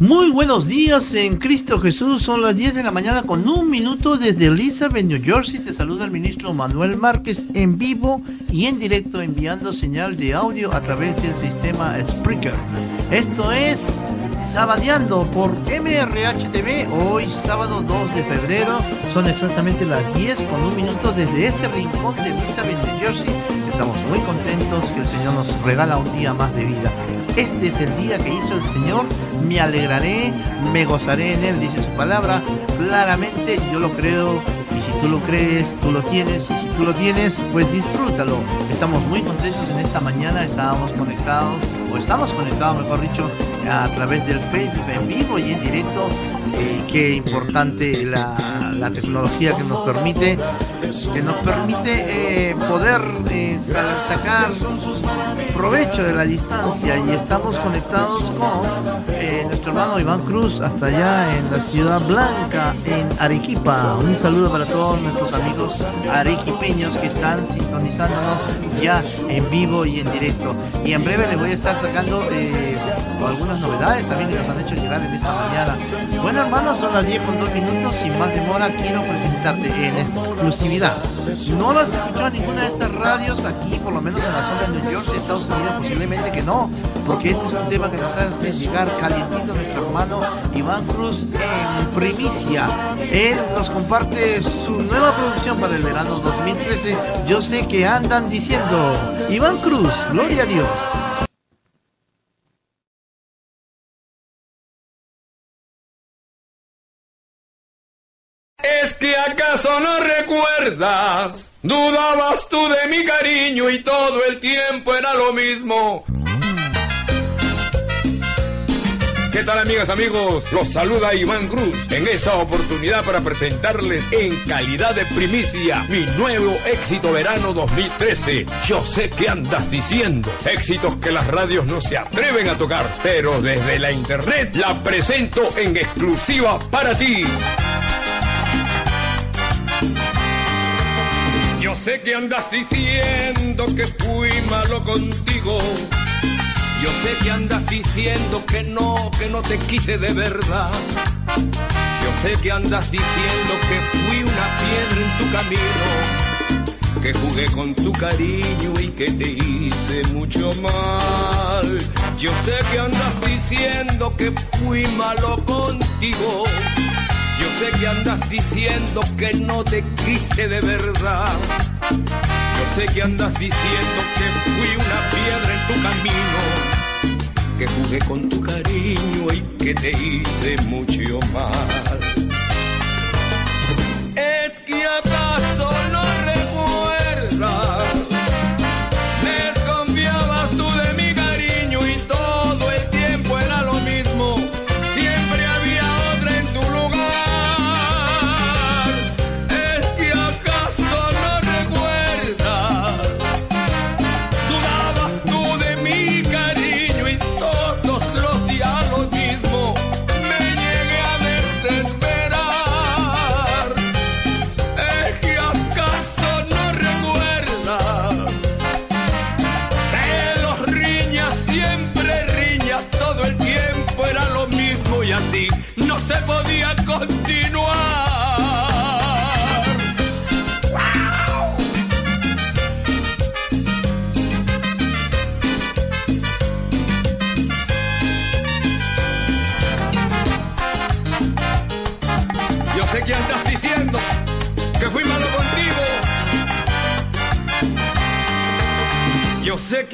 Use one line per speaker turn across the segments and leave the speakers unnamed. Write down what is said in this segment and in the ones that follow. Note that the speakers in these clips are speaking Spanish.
Muy buenos días en Cristo Jesús. Son las 10 de la mañana con un minuto desde Elizabeth, New Jersey. Te saluda el ministro Manuel Márquez en vivo y en directo enviando señal de audio a través del sistema Spreaker. Esto es Sabadeando por MRH TV. Hoy sábado 2 de febrero. Son exactamente las 10 con un minuto desde este rincón de Elizabeth, New Jersey. Estamos muy contentos que el Señor nos regala un día más de vida. Este es el día que hizo el Señor, me alegraré, me gozaré en Él, dice su palabra. Claramente yo lo creo y si tú lo crees, tú lo tienes y si tú lo tienes, pues disfrútalo. Estamos muy contentos en esta mañana, estábamos conectados, o estamos conectados, mejor dicho, a través del Facebook en vivo y en directo. Eh, qué importante la, tecnología que nos permite que nos permite eh, poder eh, sacar provecho de la distancia y estamos conectados con nuestro hermano Iván Cruz hasta allá en la ciudad blanca en Arequipa un saludo para todos nuestros amigos arequipeños que están sintonizándonos ya en vivo y en directo y en breve les voy a estar sacando algunas novedades también que nos han hecho llegar en esta mañana bueno hermanos son las 10 con 2 minutos sin más demora quiero presentarte en exclusividad no lo has escuchado en ninguna de estas radios aquí, por lo menos en la zona de New York, de Estados Unidos, posiblemente que no, porque este es un tema que nos hace llegar calientito nuestro hermano Iván Cruz en primicia. Él nos comparte su nueva producción para el verano 2013. Yo sé que andan diciendo, Iván Cruz, gloria a Dios.
Acaso no recuerdas? Dudabas tú de mi cariño y todo el tiempo era lo mismo. ¿Qué tal amigas, amigos? Los saluda Iván Cruz en esta oportunidad para presentarles en calidad de primicia mi nuevo éxito verano 2013. Yo sé que andas diciendo éxitos que las radios no se atreven a tocar, pero desde la internet la presento en exclusiva para ti. Yo sé que andas diciendo que fui malo contigo. Yo sé que andas diciendo que no, que no te quise de verdad. Yo sé que andas diciendo que fui una piedra en tu camino, que jugué con tu cariño y que te hice mucho mal. Yo sé que andas diciendo que fui malo contigo. Yo sé que andas diciendo que no te quise de verdad. Yo sé que andas diciendo que fui una piedra en tu camino, que jugué con tu cariño y que te hice mucho mal.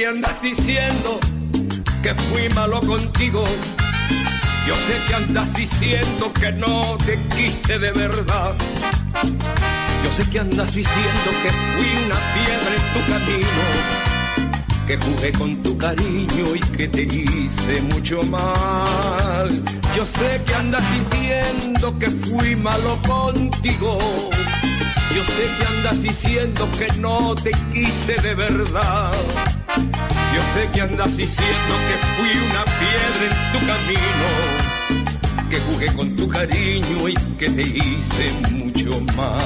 Que andas diciendo que fui malo contigo. Yo sé que andas diciendo que no te quise de verdad. Yo sé que andas diciendo que fui una piedra en tu camino, que jugué con tu cariño y que te hice mucho mal. Yo sé que andas diciendo que fui malo contigo. Yo sé que andas diciendo que no te quise de verdad. Yo sé que andas diciendo que fui una piedra en tu camino, que jugué con tu cariño y que te hice mucho mal.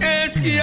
Es que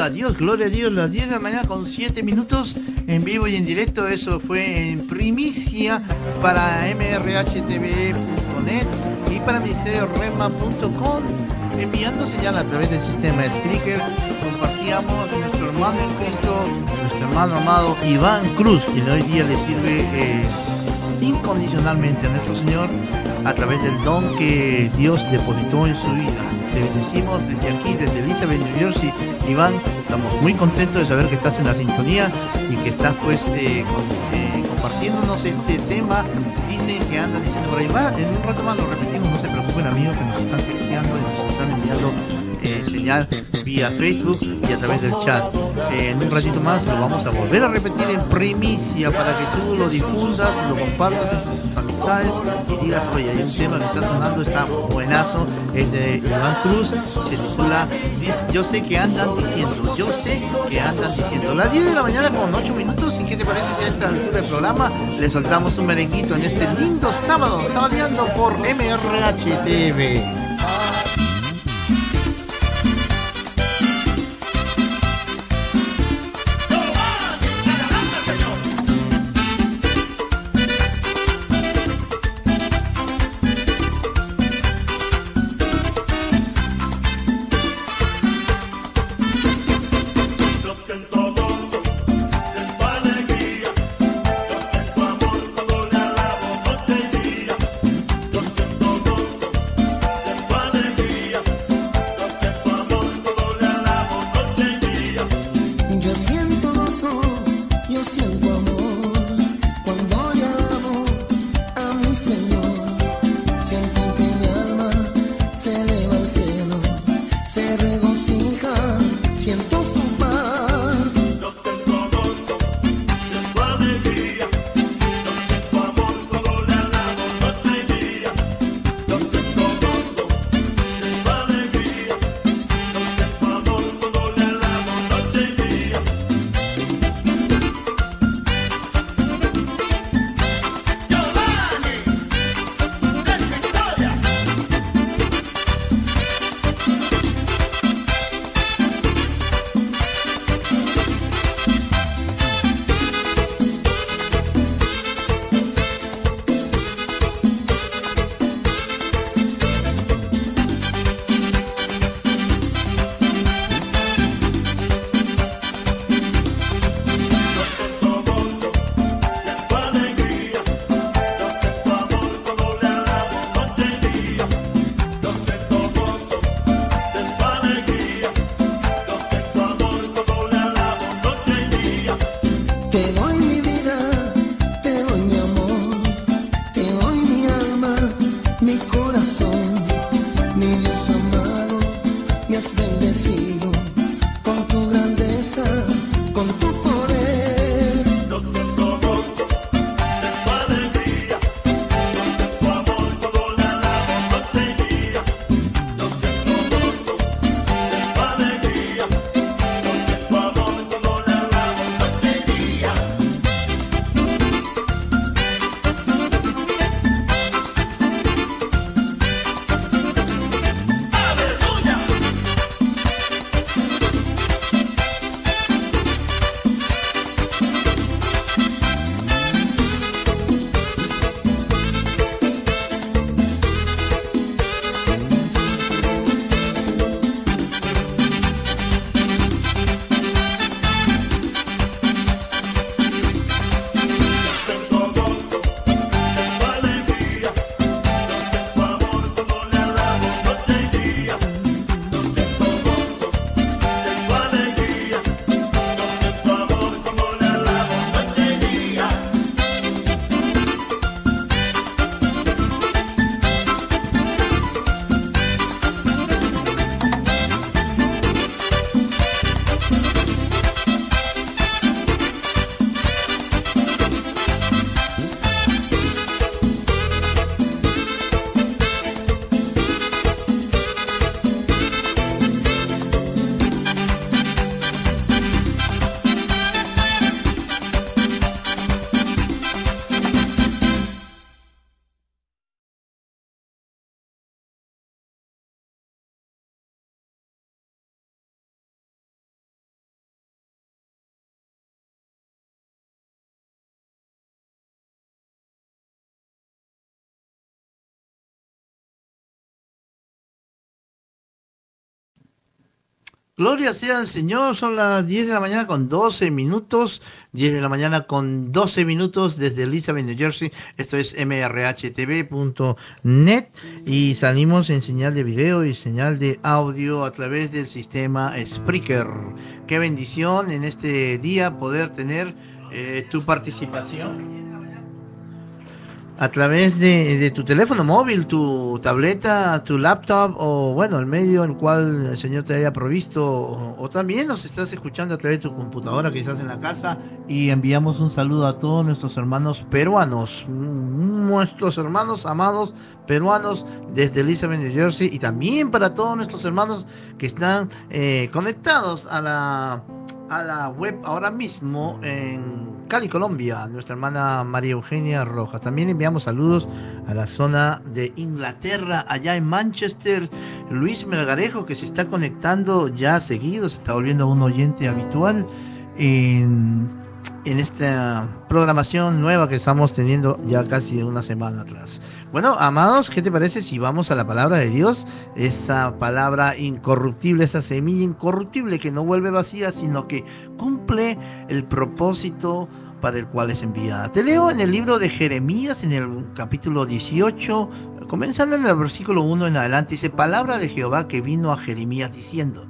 A Dios, gloria a Dios, las 10 de la mañana con 7 minutos en vivo y en directo. Eso fue en primicia para mrhtv.net y para ministerio-rema.com enviando señal a través del sistema Spreaker. Compartíamos nuestro hermano en Cristo, nuestro hermano amado Iván Cruz, quien hoy día le sirve eh, incondicionalmente a nuestro Señor a través del don que Dios depositó en su vida. Te desde aquí, desde Elizabeth, New Jersey. Iván, estamos muy contentos de saber que estás en la sintonía y que estás pues eh, eh, compartiéndonos este tema. Dicen que andan diciendo por ahí, va, en un rato más lo repetimos, no se preocupen amigos que nos están texteando y nos están enviando eh, señal vía Facebook y a través del chat. en un ratito más lo vamos a volver a repetir en primicia para que tú lo difundas, lo compartas y digas, oye, hay un tema que está sonando, está buenazo, es de Iván Cruz, se titula Yo sé que andan diciendo, yo sé que andan diciendo. Las 10 de la mañana con 8 minutos, ¿y qué te parece si a esta altura del programa le soltamos un merenguito en este lindo sábado, sabadeando por MRHTV? Gloria sea al Señor, son las 10 de la mañana con 12 minutos, 10 de la mañana con 12 minutos desde Elizabeth, New Jersey. Esto es mrhtv.net y salimos en señal de video y señal de audio a través del sistema Spreaker. Qué bendición en este día poder tener eh, tu participación a través de, tu teléfono móvil, tu tableta, tu laptop o bueno, el medio en el cual el Señor te haya provisto o, también nos estás escuchando a través de tu computadora que estás en la casa y enviamos un saludo a todos nuestros hermanos peruanos, nuestros hermanos amados peruanos desde Elizabeth, New Jersey y también para todos nuestros hermanos que están eh, conectados a la a la web ahora mismo en Cali, Colombia, nuestra hermana María Eugenia Rojas. También enviamos saludos a la zona de Inglaterra, allá en Manchester, Luis Melgarejo, que se está conectando ya seguido, se está volviendo un oyente habitual en, en esta programación nueva que estamos teniendo ya casi una semana atrás. Bueno, amados, ¿qué te parece si vamos a la palabra de Dios? Esa palabra incorruptible, esa semilla incorruptible que no vuelve vacía, sino que cumple el propósito para el cual es enviada. Te leo en el libro de Jeremías, en el capítulo 18, comenzando en el versículo 1 en adelante, dice, palabra de Jehová que vino a Jeremías diciendo,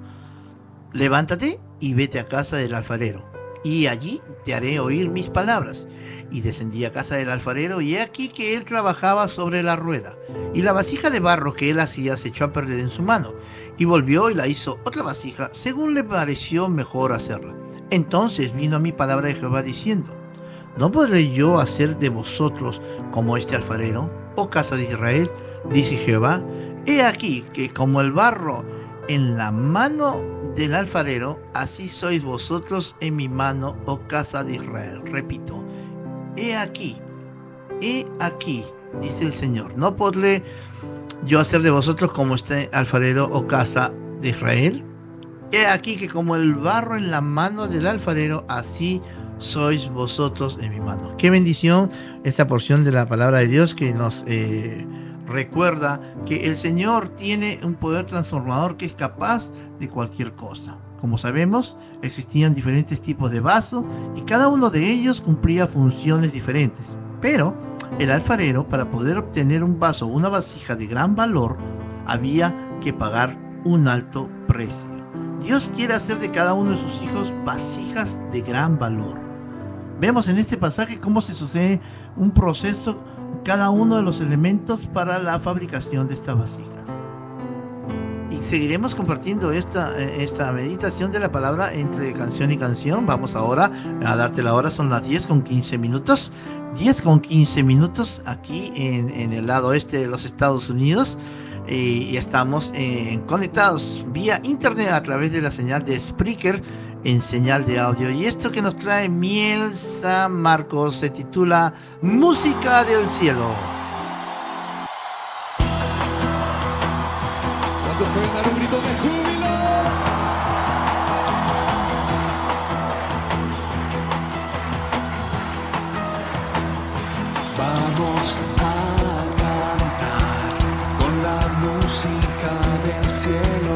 levántate y vete a casa del alfarero, y allí te haré oír mis palabras y descendí a casa del alfarero, y he aquí que él trabajaba sobre la rueda, y la vasija de barro que él hacía se echó a perder en su mano, y volvió y la hizo otra vasija, según le pareció mejor hacerla. Entonces vino a mi palabra de Jehová diciendo, ¿no podré yo hacer de vosotros como este alfarero, oh casa de Israel? Dice Jehová, he aquí que como el barro en la mano del alfarero, así sois vosotros en mi mano, oh casa de Israel. Repito, he aquí, he aquí, dice el Señor, no podré yo hacer de vosotros como este alfarero o casa de Israel. He aquí que como el barro en la mano del alfarero, así sois vosotros en mi mano. Qué bendición esta porción de la palabra de Dios que nos eh, recuerda que el Señor tiene un poder transformador que es capaz de cualquier cosa. Como sabemos, existían diferentes tipos de vaso y cada uno de ellos cumplía funciones diferentes. Pero el alfarero, para poder obtener un vaso o una vasija de gran valor, había que pagar un alto precio. Dios quiere hacer de cada uno de sus hijos vasijas de gran valor. Vemos en este pasaje cómo se sucede un proceso cada uno de los elementos para la fabricación de estas vasijas seguiremos compartiendo esta, eh, esta meditación de la palabra entre canción y canción. Vamos ahora a darte la hora, son las 10 con 15 minutos. 10 con 15 minutos aquí en, el lado este de los Estados Unidos. Y, estamos eh, conectados vía internet a través de la señal de Spreaker en señal de audio. Y esto que nos trae Miel San Marcos se titula Música del Cielo.
pueden dar un grito de júbilo. Vamos a cantar con la música del cielo.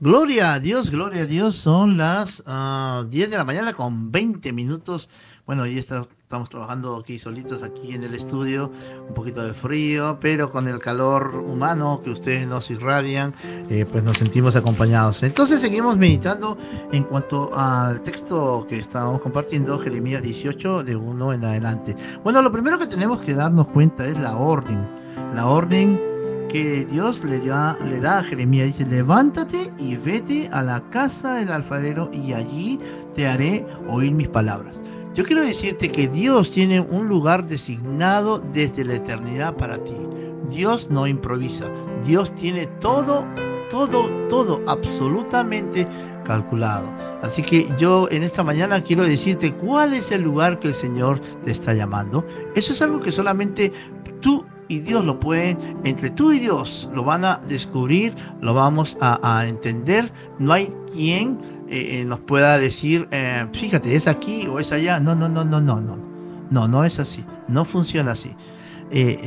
Gloria a Dios, gloria a Dios. Son las uh, 10 de la mañana con 20 minutos. Bueno, ahí está, estamos trabajando aquí solitos aquí en el estudio. Un poquito de frío, pero con el calor humano que ustedes nos irradian, eh, pues nos sentimos acompañados. Entonces seguimos meditando en cuanto al texto que estábamos compartiendo, Jeremías 18, de 1 en adelante. Bueno, lo primero que tenemos que darnos cuenta es la orden. La orden que Dios le da, le da a Jeremías. Dice, levántate y vete a la casa del alfarero y allí te haré oír mis palabras. Yo quiero decirte que Dios tiene un lugar designado desde la eternidad para ti. Dios no improvisa. Dios tiene todo, todo, todo absolutamente calculado. Así que yo en esta mañana quiero decirte cuál es el lugar que el Señor te está llamando. Eso es algo que solamente tú y Dios lo puede, entre tú y Dios lo van a descubrir, lo vamos a, entender. No hay quien eh, eh, nos pueda decir, eh, fíjate, es aquí o es allá. No, no, no, no, no, no. No, no es así. No funciona así.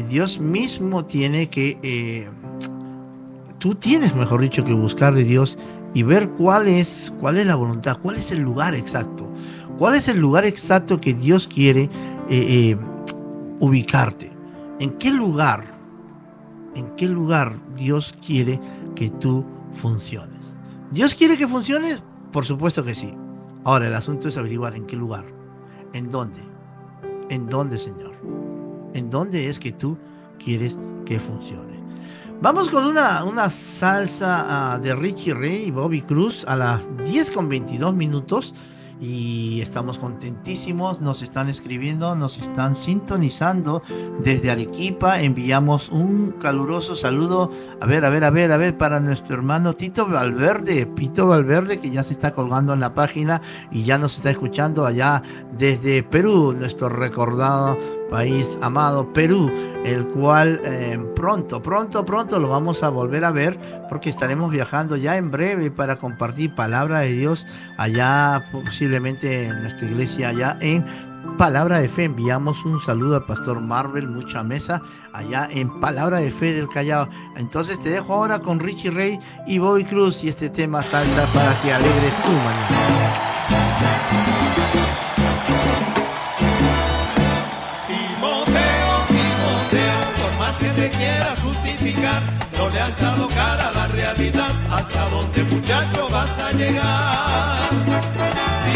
Dios mismo tiene que, tú tienes, mejor dicho, que buscar de Dios y ver cuál es, cuál es la voluntad, cuál es el lugar exacto. ¿Cuál es el lugar exacto que Dios quiere ubicarte? ¿En qué lugar, en qué lugar Dios quiere que tú funciones? ¿Dios quiere que funciones? Por supuesto que sí. Ahora el asunto es averiguar en qué lugar, en dónde, en dónde, Señor, en dónde es que tú quieres que funcione. Vamos con una, una salsa ah, de Richie Ray y Bobby Cruz a las 10 con 22 minutos y estamos contentísimos, nos están escribiendo, nos están sintonizando desde Arequipa, enviamos un caluroso saludo, a ver, a ver, a ver, a ver, para nuestro hermano Tito Valverde, Pito Valverde, que ya se está colgando en la página y ya nos está escuchando allá desde Perú, nuestro recordado país amado Perú, el cual eh, pronto, pronto, pronto lo vamos a volver a ver porque estaremos viajando ya en breve para compartir palabra de Dios allá, posiblemente en nuestra iglesia allá en Palabra de Fe. Enviamos un saludo al pastor Marvel, mucha mesa, allá en Palabra de Fe del Callao. Entonces te dejo ahora con Richie Rey y Bobby Cruz y este tema salsa para que alegres tu mañana.
No le has dado cara a la realidad, hasta dónde muchacho vas a llegar.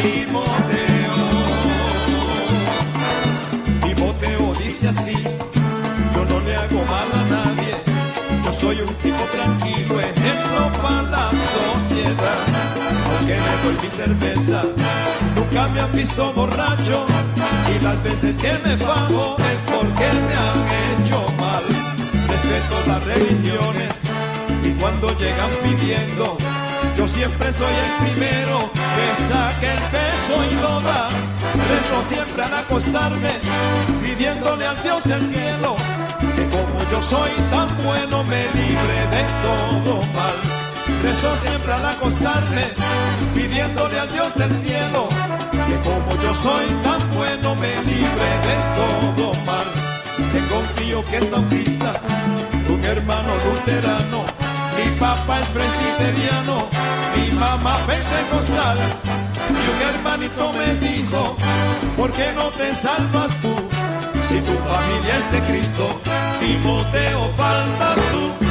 Timoteo, Timoteo dice así, yo no le hago mal a nadie, yo soy un tipo tranquilo, ejemplo para la sociedad. Aunque me doy mi cerveza, nunca me han visto borracho, y las veces que me fajo es porque me han hecho mal respeto las religiones y cuando llegan pidiendo, yo siempre soy el primero que saque el peso y lo da. Rezo siempre al acostarme, pidiéndole al Dios del cielo que como yo soy tan bueno me libre de todo mal. Rezo siempre al acostarme, pidiéndole al Dios del cielo que como yo soy tan bueno me libre de todo mal. Confío que es bautista un hermano luterano, mi papá es presbiteriano, mi mamá pentecostal, y un hermanito me dijo, ¿por qué no te salvas tú? Si tu familia es de Cristo, Timoteo faltas tú.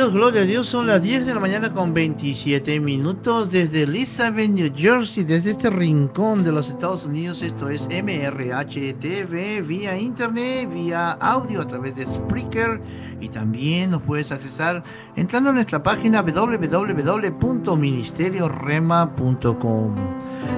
Dios, gloria a Dios. Son las 10 de la mañana con 27 minutos desde Elizabeth, New Jersey, desde este rincón de los Estados Unidos. Esto es MRHTV vía internet, vía audio a través de Spreaker y también nos puedes accesar entrando a nuestra página www.ministeriorema.com.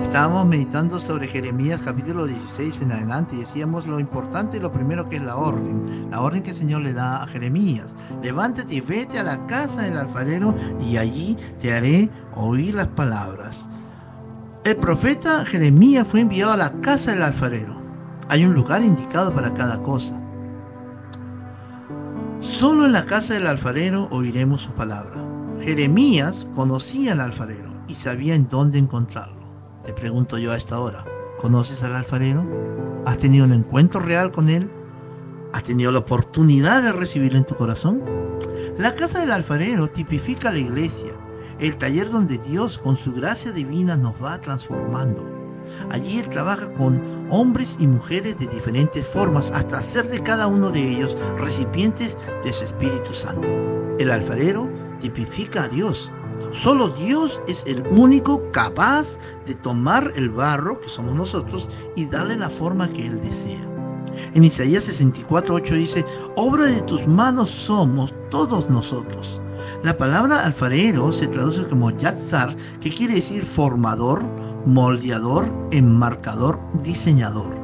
Estábamos meditando sobre Jeremías capítulo 16 en adelante y decíamos lo importante y lo primero que es la orden, la orden que el Señor le da a Jeremías. Levántate y vete a la casa del alfarero y allí te haré oír las palabras. El profeta Jeremías fue enviado a la casa del alfarero. Hay un lugar indicado para cada cosa. Solo en la casa del alfarero oiremos su palabra. Jeremías conocía al alfarero y sabía en dónde encontrarlo. Te pregunto yo a esta hora, ¿conoces al alfarero? ¿Has tenido un encuentro real con él? ¿Has tenido la oportunidad de recibirlo en tu corazón? La casa del alfarero tipifica la iglesia, el taller donde Dios con su gracia divina nos va transformando. Allí Él trabaja con hombres y mujeres de diferentes formas hasta hacer de cada uno de ellos recipientes de su Espíritu Santo. El alfarero tipifica a Dios, Solo Dios es el único capaz de tomar el barro, que somos nosotros, y darle la forma que Él desea. En Isaías 64.8 dice, obra de tus manos somos todos nosotros. La palabra alfarero se traduce como yatzar, que quiere decir formador, moldeador, enmarcador, diseñador.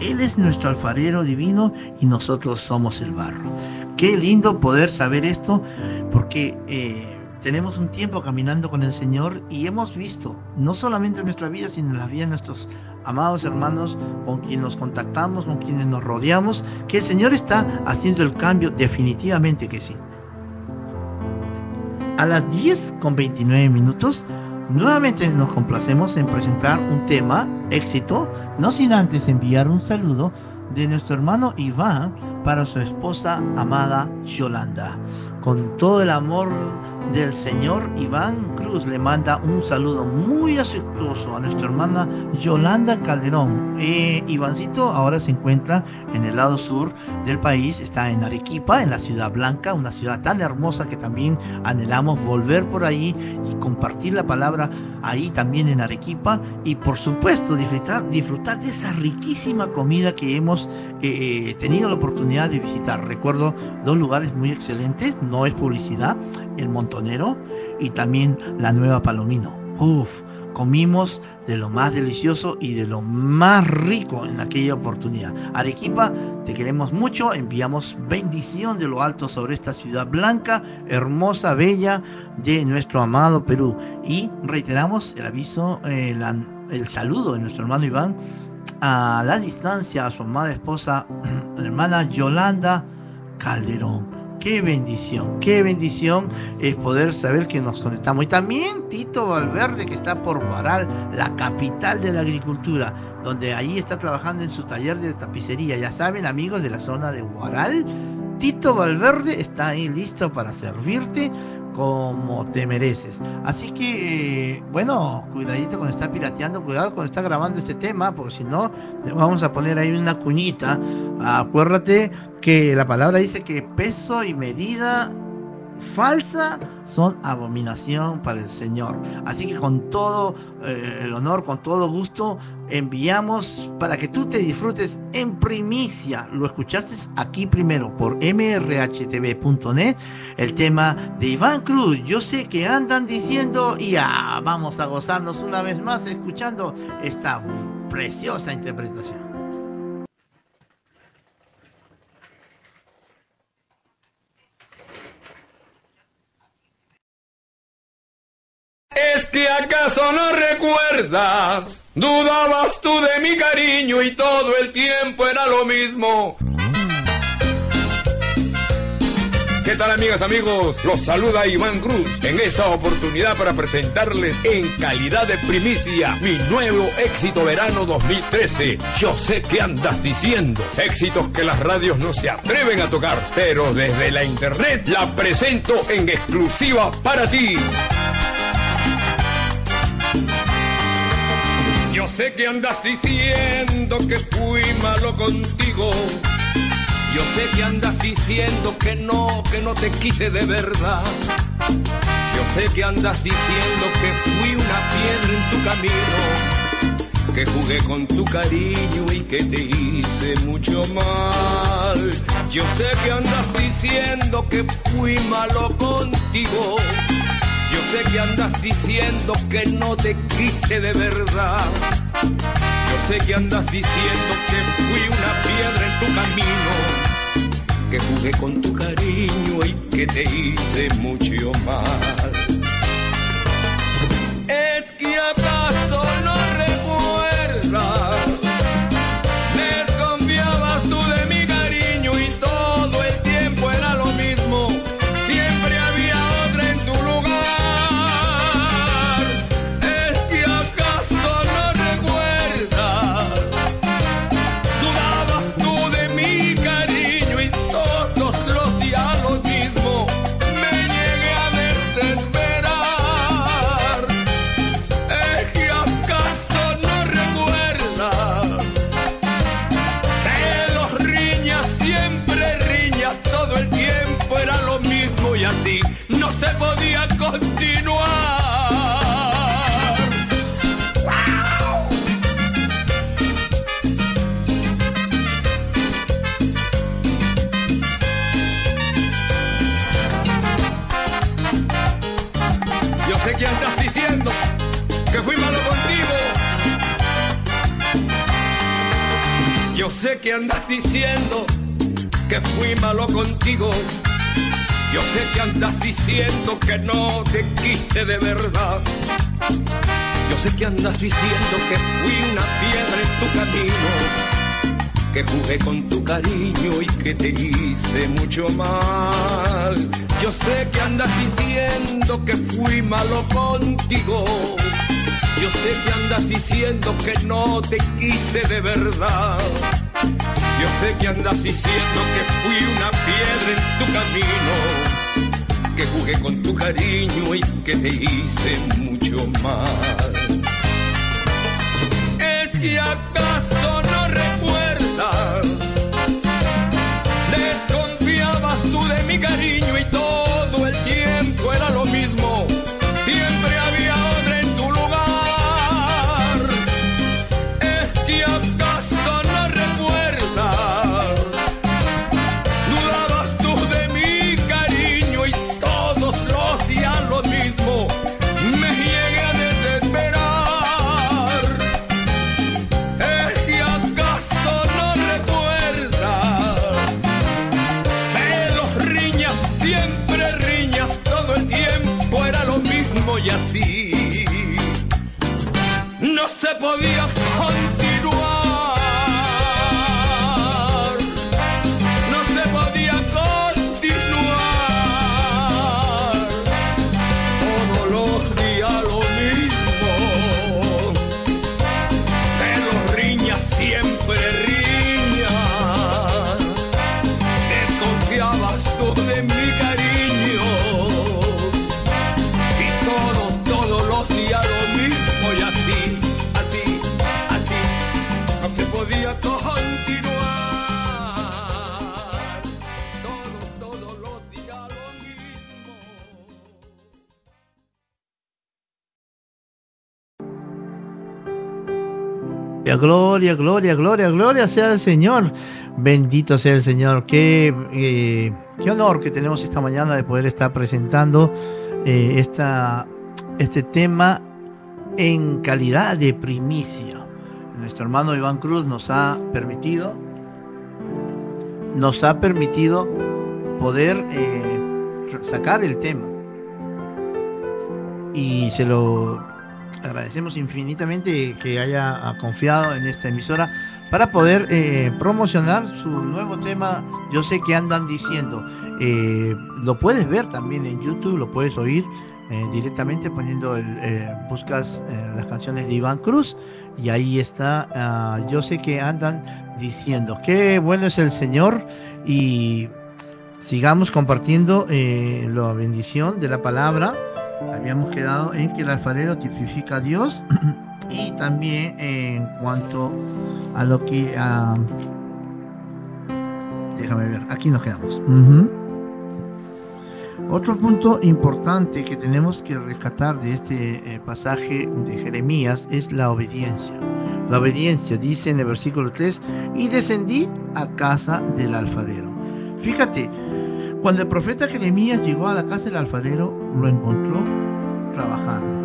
Él es nuestro alfarero divino y nosotros somos el barro. Qué lindo poder saber esto porque... Eh, tenemos un tiempo caminando con el Señor y hemos visto, no solamente en nuestra vida, sino en la vida de nuestros amados hermanos con quienes nos contactamos, con quienes nos rodeamos, que el Señor está haciendo el cambio, definitivamente que sí. A las 10 con 29 minutos, nuevamente nos complacemos en presentar un tema, éxito, no sin antes enviar un saludo de nuestro hermano Iván para su esposa amada Yolanda. Con todo el amor del señor Iván Cruz le manda un saludo muy afectuoso a nuestra hermana Yolanda Calderón. Eh, Ivancito ahora se encuentra en el lado sur del país, está en Arequipa, en la ciudad blanca, una ciudad tan hermosa que también anhelamos volver por ahí y compartir la palabra ahí también en Arequipa y por supuesto disfrutar, disfrutar de esa riquísima comida que hemos eh, eh, tenido la oportunidad de visitar. Recuerdo dos lugares muy excelentes, no es publicidad, el Montonero y también la Nueva Palomino. Uf, comimos de lo más delicioso y de lo más rico en aquella oportunidad. Arequipa, te queremos mucho, enviamos bendición de lo alto sobre esta ciudad blanca, hermosa, bella de nuestro amado Perú. Y reiteramos el aviso, eh, el saludo de nuestro hermano Iván a la distancia a su amada esposa, la hermana Yolanda Calderón. Qué bendición, qué bendición es poder saber que nos conectamos. Y también Tito Valverde, que está por Guaral, la capital de la agricultura, donde ahí está trabajando en su taller de tapicería. Ya saben, amigos de la zona de Guaral, Tito Valverde está ahí listo para servirte como te mereces. Así que, eh, bueno, cuidadito cuando está pirateando, cuidado cuando está grabando este tema, porque si no, le vamos a poner ahí una cuñita. Acuérdate que la palabra dice que peso y medida falsa son abominación para el Señor. Así que con todo eh, el honor, con todo gusto, enviamos para que tú te disfrutes en primicia. Lo escuchaste aquí primero por mrhtv.net, el tema de Iván Cruz. Yo sé que andan diciendo, y ya, vamos a gozarnos una vez más escuchando esta preciosa interpretación.
¿Es que acaso no recuerdas? Dudabas tú de mi cariño y todo el tiempo era lo mismo. ¿Qué tal amigas, amigos? Los saluda Iván Cruz en esta oportunidad para presentarles en calidad de primicia mi nuevo éxito verano 2013. Yo sé que andas diciendo éxitos que las radios no se atreven a tocar, pero desde la internet la presento en exclusiva para ti. Sé que andas diciendo que fui malo contigo yo sé que andas diciendo que no, que no te quise de verdad. Yo sé que andas diciendo que fui una piedra en tu camino, que jugué con tu cariño y que te hice mucho mal. Yo sé que andas diciendo que fui malo contigo. Yo sé que andas diciendo que no te quise de verdad. Yo sé que andas diciendo que fui una piedra en tu camino que jugué con tu cariño y que te hice mucho mal. Sé que andas diciendo que fui malo contigo. Yo sé que andas diciendo que no te quise de verdad. Yo sé que andas diciendo que fui una piedra en tu camino. Que jugué con tu cariño y que te hice mucho mal. Yo sé que andas diciendo que fui malo contigo. Yo sé que andas diciendo que no te quise de verdad. Yo sé que andas diciendo que fui una piedra en tu camino, que jugué con tu cariño y que te hice mucho mal. Es que acaso
Gloria, gloria, gloria, gloria sea el Señor. Bendito sea el Señor. Qué, eh, qué honor que tenemos esta mañana de poder estar presentando eh, esta, este tema en calidad de primicia. Nuestro hermano Iván Cruz nos ha permitido, nos ha permitido poder eh, sacar el tema. Y se lo agradecemos infinitamente que haya confiado en esta emisora para poder eh, promocionar su nuevo tema. Yo sé que andan diciendo. Eh, lo puedes ver también en YouTube, lo puedes oír eh, directamente poniendo el, buscas las canciones de Iván Cruz y ahí está. Ah, yo sé que andan diciendo qué bueno es el Señor y sigamos compartiendo la bendición de la palabra. Habíamos quedado en que el alfarero tipifica a Dios y también en cuanto a lo que... déjame ver, aquí nos quedamos. Otro punto importante que tenemos que rescatar de este eh, pasaje de Jeremías es la obediencia. La obediencia dice en el versículo 3, y descendí a casa del alfarero. Fíjate, cuando el profeta Jeremías llegó a la casa del alfarero, lo encontró trabajando.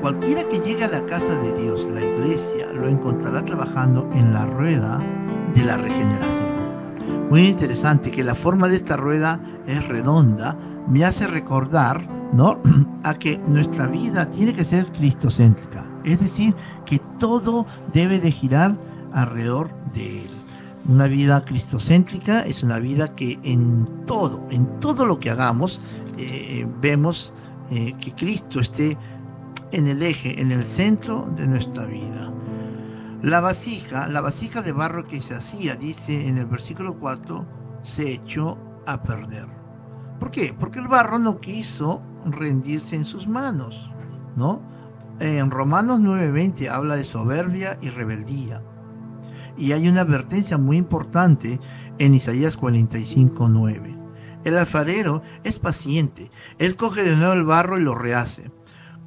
Cualquiera que llegue a la casa de Dios, la iglesia, lo encontrará trabajando en la rueda de la regeneración. Muy interesante que la forma de esta rueda es redonda, me hace recordar, ¿no? a que nuestra vida tiene que ser cristocéntrica, es decir, que todo debe de girar alrededor de él. Una vida cristocéntrica es una vida que en todo, en todo lo que hagamos, eh, vemos eh, que Cristo esté en el eje, en el centro de nuestra vida. La vasija, la vasija de barro que se hacía, dice en el versículo 4, se echó a perder. ¿Por qué? Porque el barro no quiso rendirse en sus manos, ¿no? En Romanos 9:20 habla de soberbia y rebeldía. Y hay una advertencia muy importante en Isaías 45:9. El alfarero es paciente, él coge de nuevo el barro y lo rehace.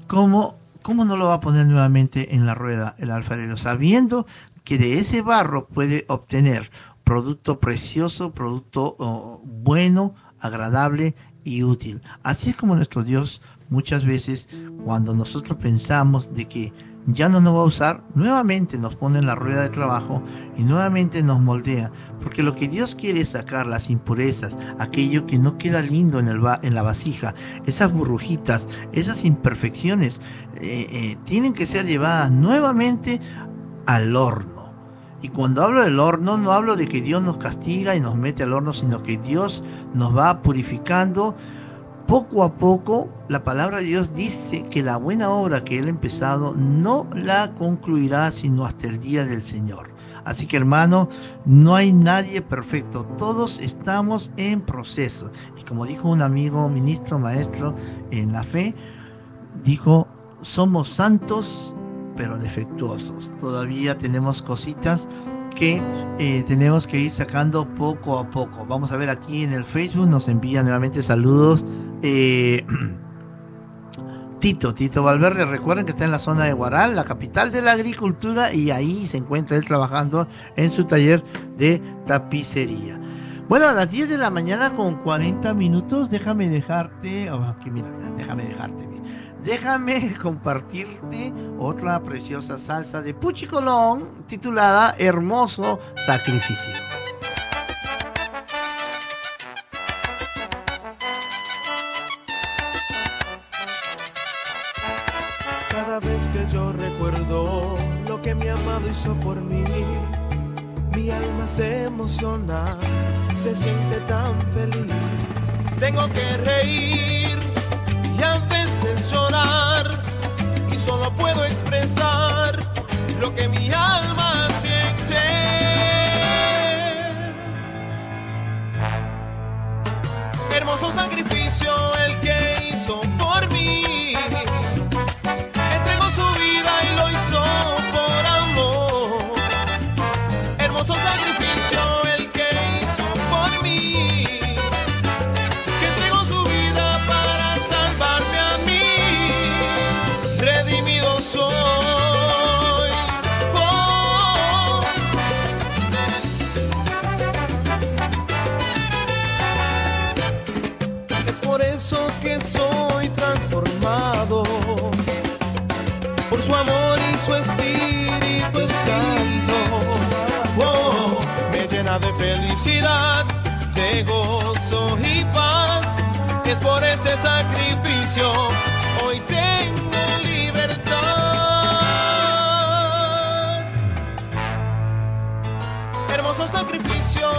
¿cómo, ¿cómo no lo va a poner nuevamente en la rueda el alfarero? Sabiendo que de ese barro puede obtener producto precioso, producto oh, bueno, agradable y útil. Así es como nuestro Dios muchas veces cuando nosotros pensamos de que ya no nos va a usar, nuevamente nos pone en la rueda de trabajo y nuevamente nos moldea, porque lo que Dios quiere es sacar las impurezas, aquello que no queda lindo en, el en la vasija, esas burbujitas, esas imperfecciones, eh, eh, tienen que ser llevadas nuevamente al horno. Y cuando hablo del horno, no hablo de que Dios nos castiga y nos mete al horno, sino que Dios nos va purificando poco a poco la palabra de Dios dice que la buena obra que Él ha empezado no la concluirá sino hasta el día del Señor. Así que hermano, no hay nadie perfecto, todos estamos en proceso. Y como dijo un amigo, ministro, maestro en la fe, dijo, somos santos pero defectuosos. Todavía tenemos cositas que eh, tenemos que ir sacando poco a poco. Vamos a ver aquí en el Facebook, nos envía nuevamente saludos. Eh, Tito, Tito Valverde, recuerden que está en la zona de Guaral, la capital de la agricultura, y ahí se encuentra él trabajando en su taller de tapicería. Bueno, a las 10 de la mañana con 40 minutos, déjame dejarte, oh, aquí mira, déjame dejarte, déjame compartirte otra preciosa salsa de Puchicolón titulada Hermoso Sacrificio.
Cada vez que yo recuerdo lo que mi amado hizo por mí, mi alma se emociona, se siente tan feliz. Tengo que reír solo puedo expresar lo que mi alma siente. Hermoso sacrificio el que gozo y paz. Es por ese sacrificio hoy tengo libertad. hermoso sacrificio,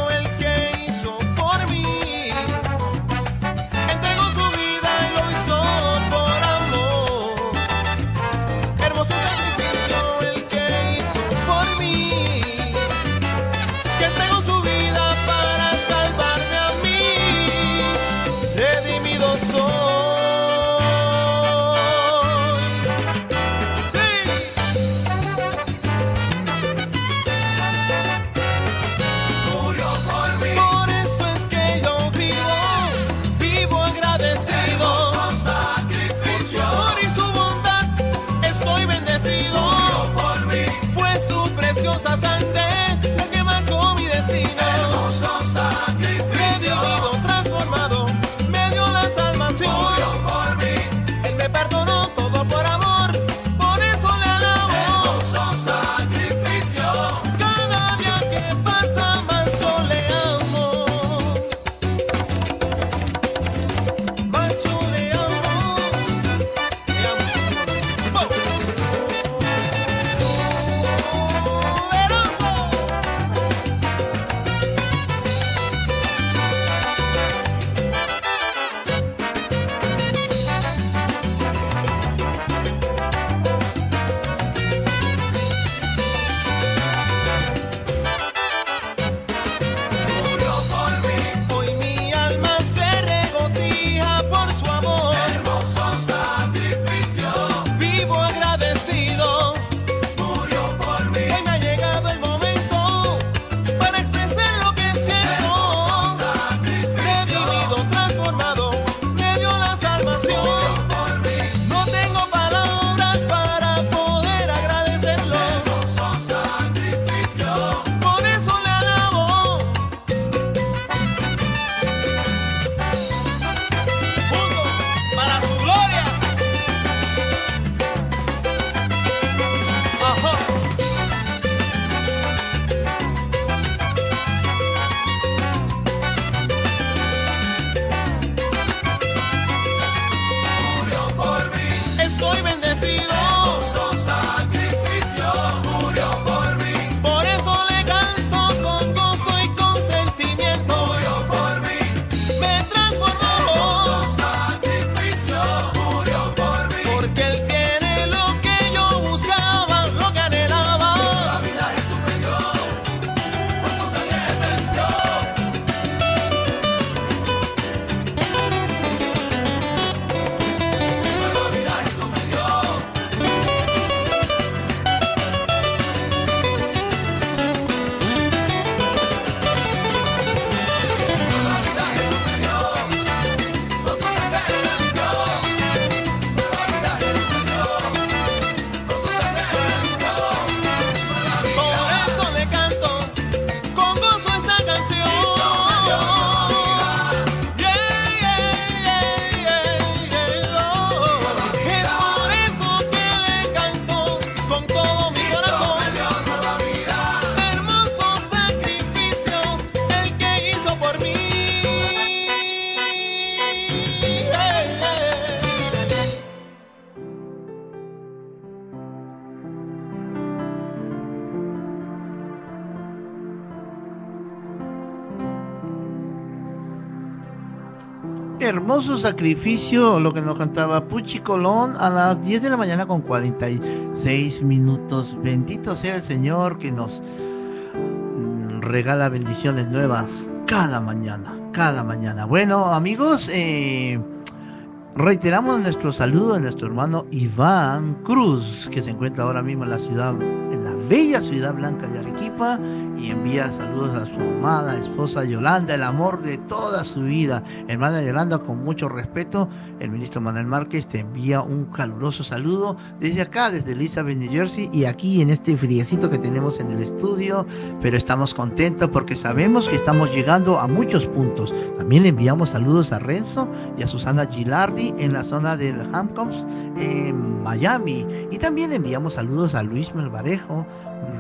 lo que nos cantaba Puchi Colón a las 10 de la mañana con 46 minutos. Bendito sea el Señor que nos regala bendiciones nuevas cada mañana, cada mañana. Bueno, amigos, eh, reiteramos nuestro saludo a nuestro hermano Iván Cruz, que se encuentra ahora mismo en la ciudad, en la bella ciudad blanca de Y envía saludos a su amada esposa Yolanda, el amor de toda su vida. Hermana Yolanda, con mucho respeto, el ministro Manuel Márquez te envía un caluroso saludo desde acá, desde Elizabeth, New Jersey, y aquí en este friecito que tenemos en el estudio, pero estamos contentos porque sabemos que estamos llegando a muchos puntos. También le enviamos saludos a Renzo y a Susana Gilardi en la zona del Hamptons, en Miami, y también enviamos saludos a Luis Melvarejo,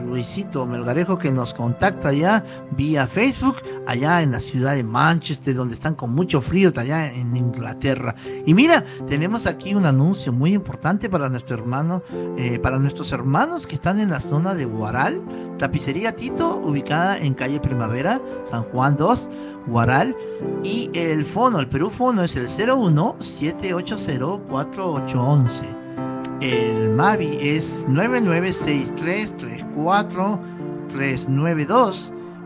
Luisito Melgarejo que nos contacta ya vía Facebook, allá en la ciudad de Manchester, donde están con mucho frío, allá en Inglaterra. Y mira, tenemos aquí un anuncio muy importante para nuestro hermano, eh, para nuestros hermanos que están en la zona de Guaral, tapicería Tito, ubicada en calle Primavera, San Juan 2. Guaral y el fono, el Perú fono es el 01 780 4811. El Mavi es 996334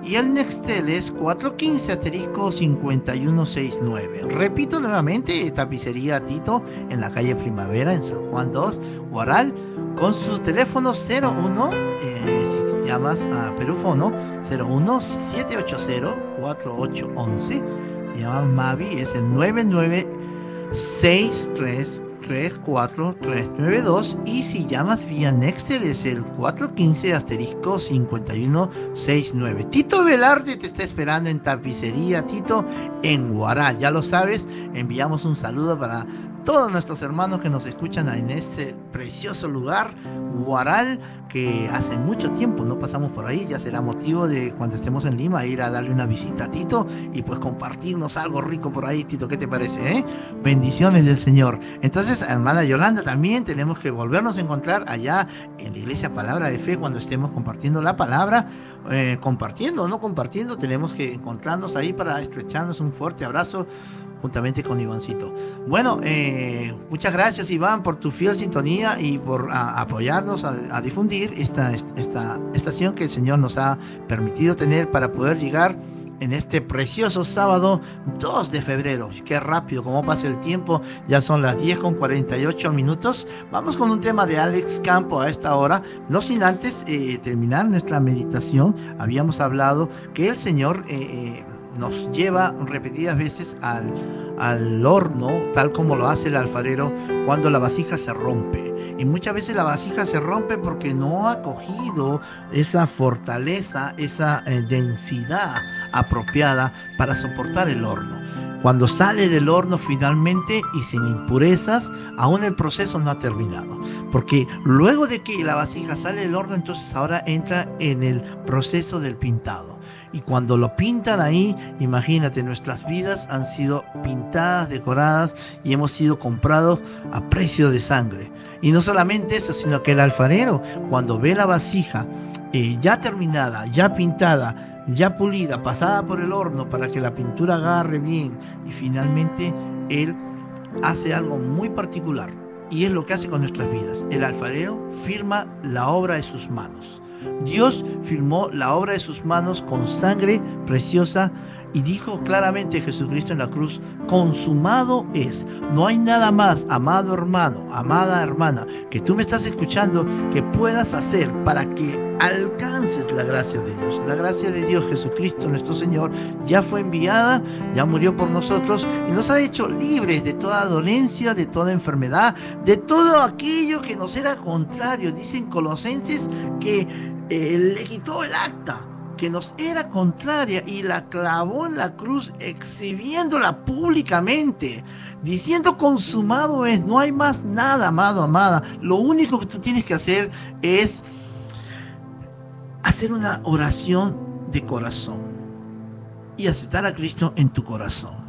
y el Nextel es 415 asterisco 5169. Repito nuevamente, tapicería Tito en la calle Primavera en San Juan 2, Guaral, con su teléfono 01, eh, si llamas a Perufono, 01 780 4811. Se llama Mavi, es el 9963 34392 y si llamas vía Nextel es el 415 asterisco 5169. Tito Velarde te está esperando en tapicería Tito en Guaral, ya lo sabes, enviamos un saludo para todos nuestros hermanos que nos escuchan en este precioso lugar, Guaral, que hace mucho tiempo no pasamos por ahí, ya será motivo de cuando estemos en Lima ir a darle una visita a Tito y pues compartirnos algo rico por ahí, Tito, ¿qué te parece? Eh? Bendiciones del Señor. Entonces, hermana Yolanda, también tenemos que volvernos a encontrar allá en la iglesia Palabra de Fe cuando estemos compartiendo la palabra, eh, compartiendo o no compartiendo, tenemos que encontrarnos ahí para estrecharnos un fuerte abrazo juntamente con Ivancito. Bueno, eh, muchas gracias Iván por tu fiel sintonía y por apoyarnos a, difundir esta, esta estación que el Señor nos ha permitido tener para poder llegar en este precioso sábado 2 de febrero. Qué rápido, como pasa el tiempo, ya son las 10 con 48 minutos. Vamos con un tema de Alex Campo a esta hora, no sin antes eh, terminar nuestra meditación. Habíamos hablado que el Señor... Eh, nos lleva repetidas veces al, al horno, tal como lo hace el alfarero cuando la vasija se rompe. Y muchas veces la vasija se rompe porque no ha cogido esa fortaleza, esa eh, densidad apropiada para soportar el horno. Cuando sale del horno finalmente y sin impurezas, aún el proceso no ha terminado. Porque luego de que la vasija sale del horno, entonces ahora entra en el proceso del pintado. Y cuando lo pintan ahí, imagínate, nuestras vidas han sido pintadas, decoradas y hemos sido comprados a precio de sangre. Y no solamente eso, sino que el alfarero, cuando ve la vasija eh, ya terminada, ya pintada, ya pulida, pasada por el horno para que la pintura agarre bien, y finalmente él hace algo muy particular. Y es lo que hace con nuestras vidas. El alfarero firma la obra de sus manos. Dios firmó la obra de sus manos con sangre preciosa y dijo claramente Jesucristo en la cruz, consumado es. No hay nada más, amado hermano, amada hermana, que tú me estás escuchando, que puedas hacer para que alcances la gracia de Dios. La gracia de Dios, Jesucristo nuestro Señor, ya fue enviada, ya murió por nosotros y nos ha hecho libres de toda dolencia, de toda enfermedad, de todo aquello que nos era contrario. Dicen Colosenses que él le quitó el acta que nos era contraria y la clavó en la cruz exhibiéndola públicamente, diciendo consumado es, no hay más nada, amado, amada. Lo único que tú tienes que hacer es hacer una oración de corazón y aceptar a Cristo en tu corazón.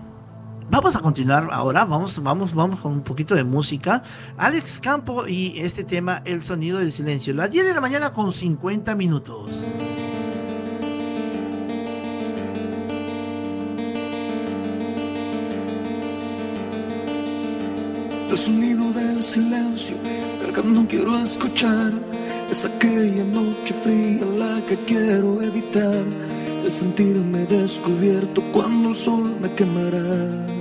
Vamos a continuar ahora, vamos, vamos, vamos con un poquito de música. Alex Campo y este tema, El sonido del silencio. Las 10 de la mañana con 50 minutos.
El sonido del silencio, el que no quiero escuchar, es aquella noche fría la que quiero evitar el sentirme descubierto cuando el sol me quemará.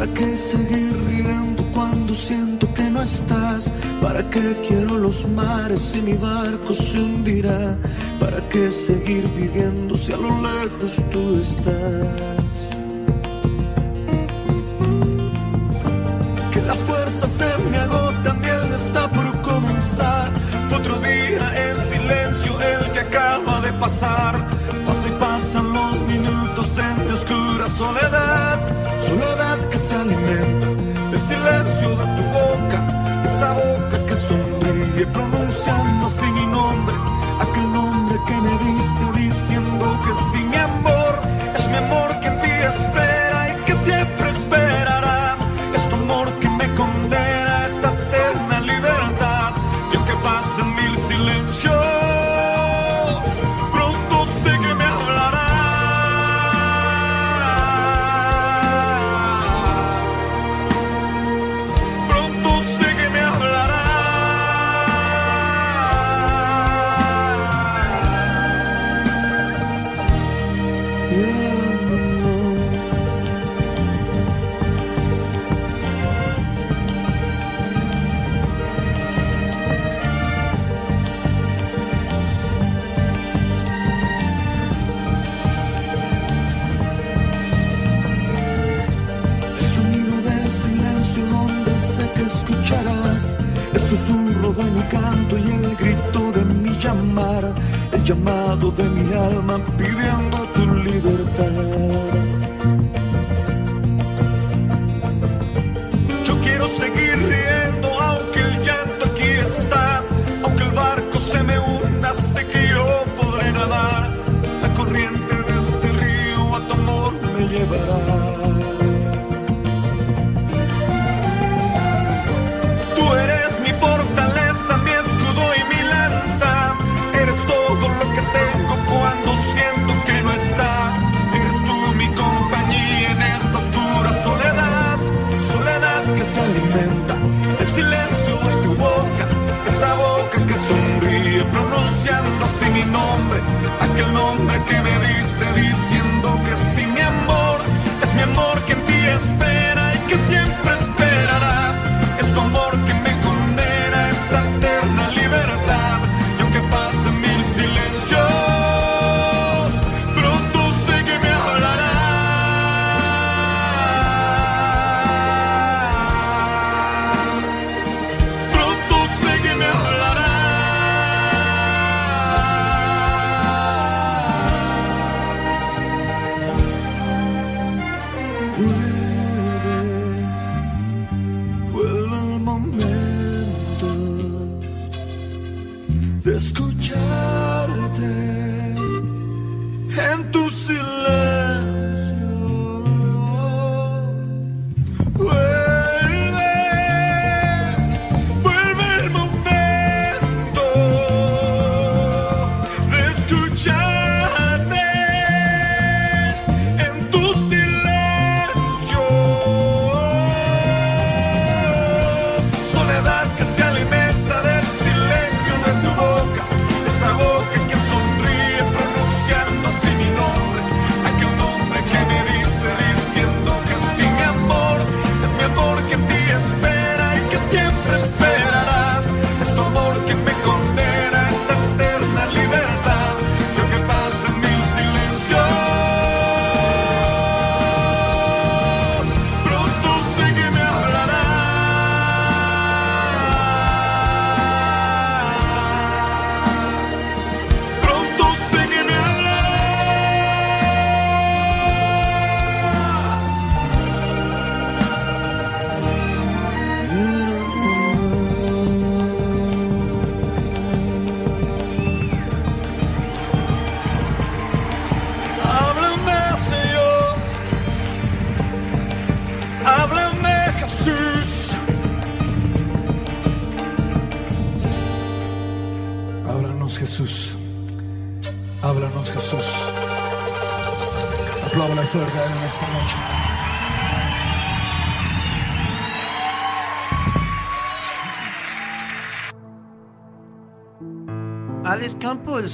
¿Para qué seguir viviendo cuando siento que no estás? ¿Para qué quiero los mares si mi barco se hundirá? ¿Para qué seguir viviendo si a lo lejos tú estás? Que las fuerzas se me agotan, bien está por comenzar otro día en silencio, el que acaba de pasar. pronunciando-se you.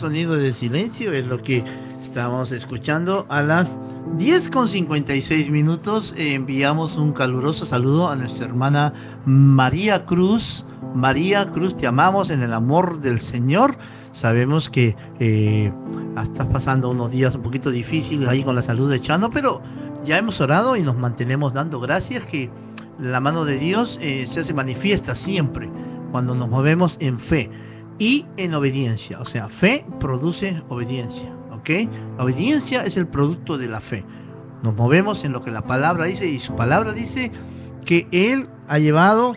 sonido de silencio es
lo que estamos escuchando a las 10 con 56 minutos. Eh, enviamos un caluroso saludo a nuestra hermana María Cruz. María Cruz, te amamos en el amor del Señor. Sabemos que eh, estás pasando unos días un poquito difíciles ahí con la salud de Chano, pero ya hemos orado y nos mantenemos dando gracias que la mano de Dios eh, se hace manifiesta siempre cuando nos movemos en fe y en obediencia. O sea, fe produce obediencia. ¿Ok? La obediencia es el producto de la fe. Nos movemos en lo que la palabra dice y su palabra dice que Él ha llevado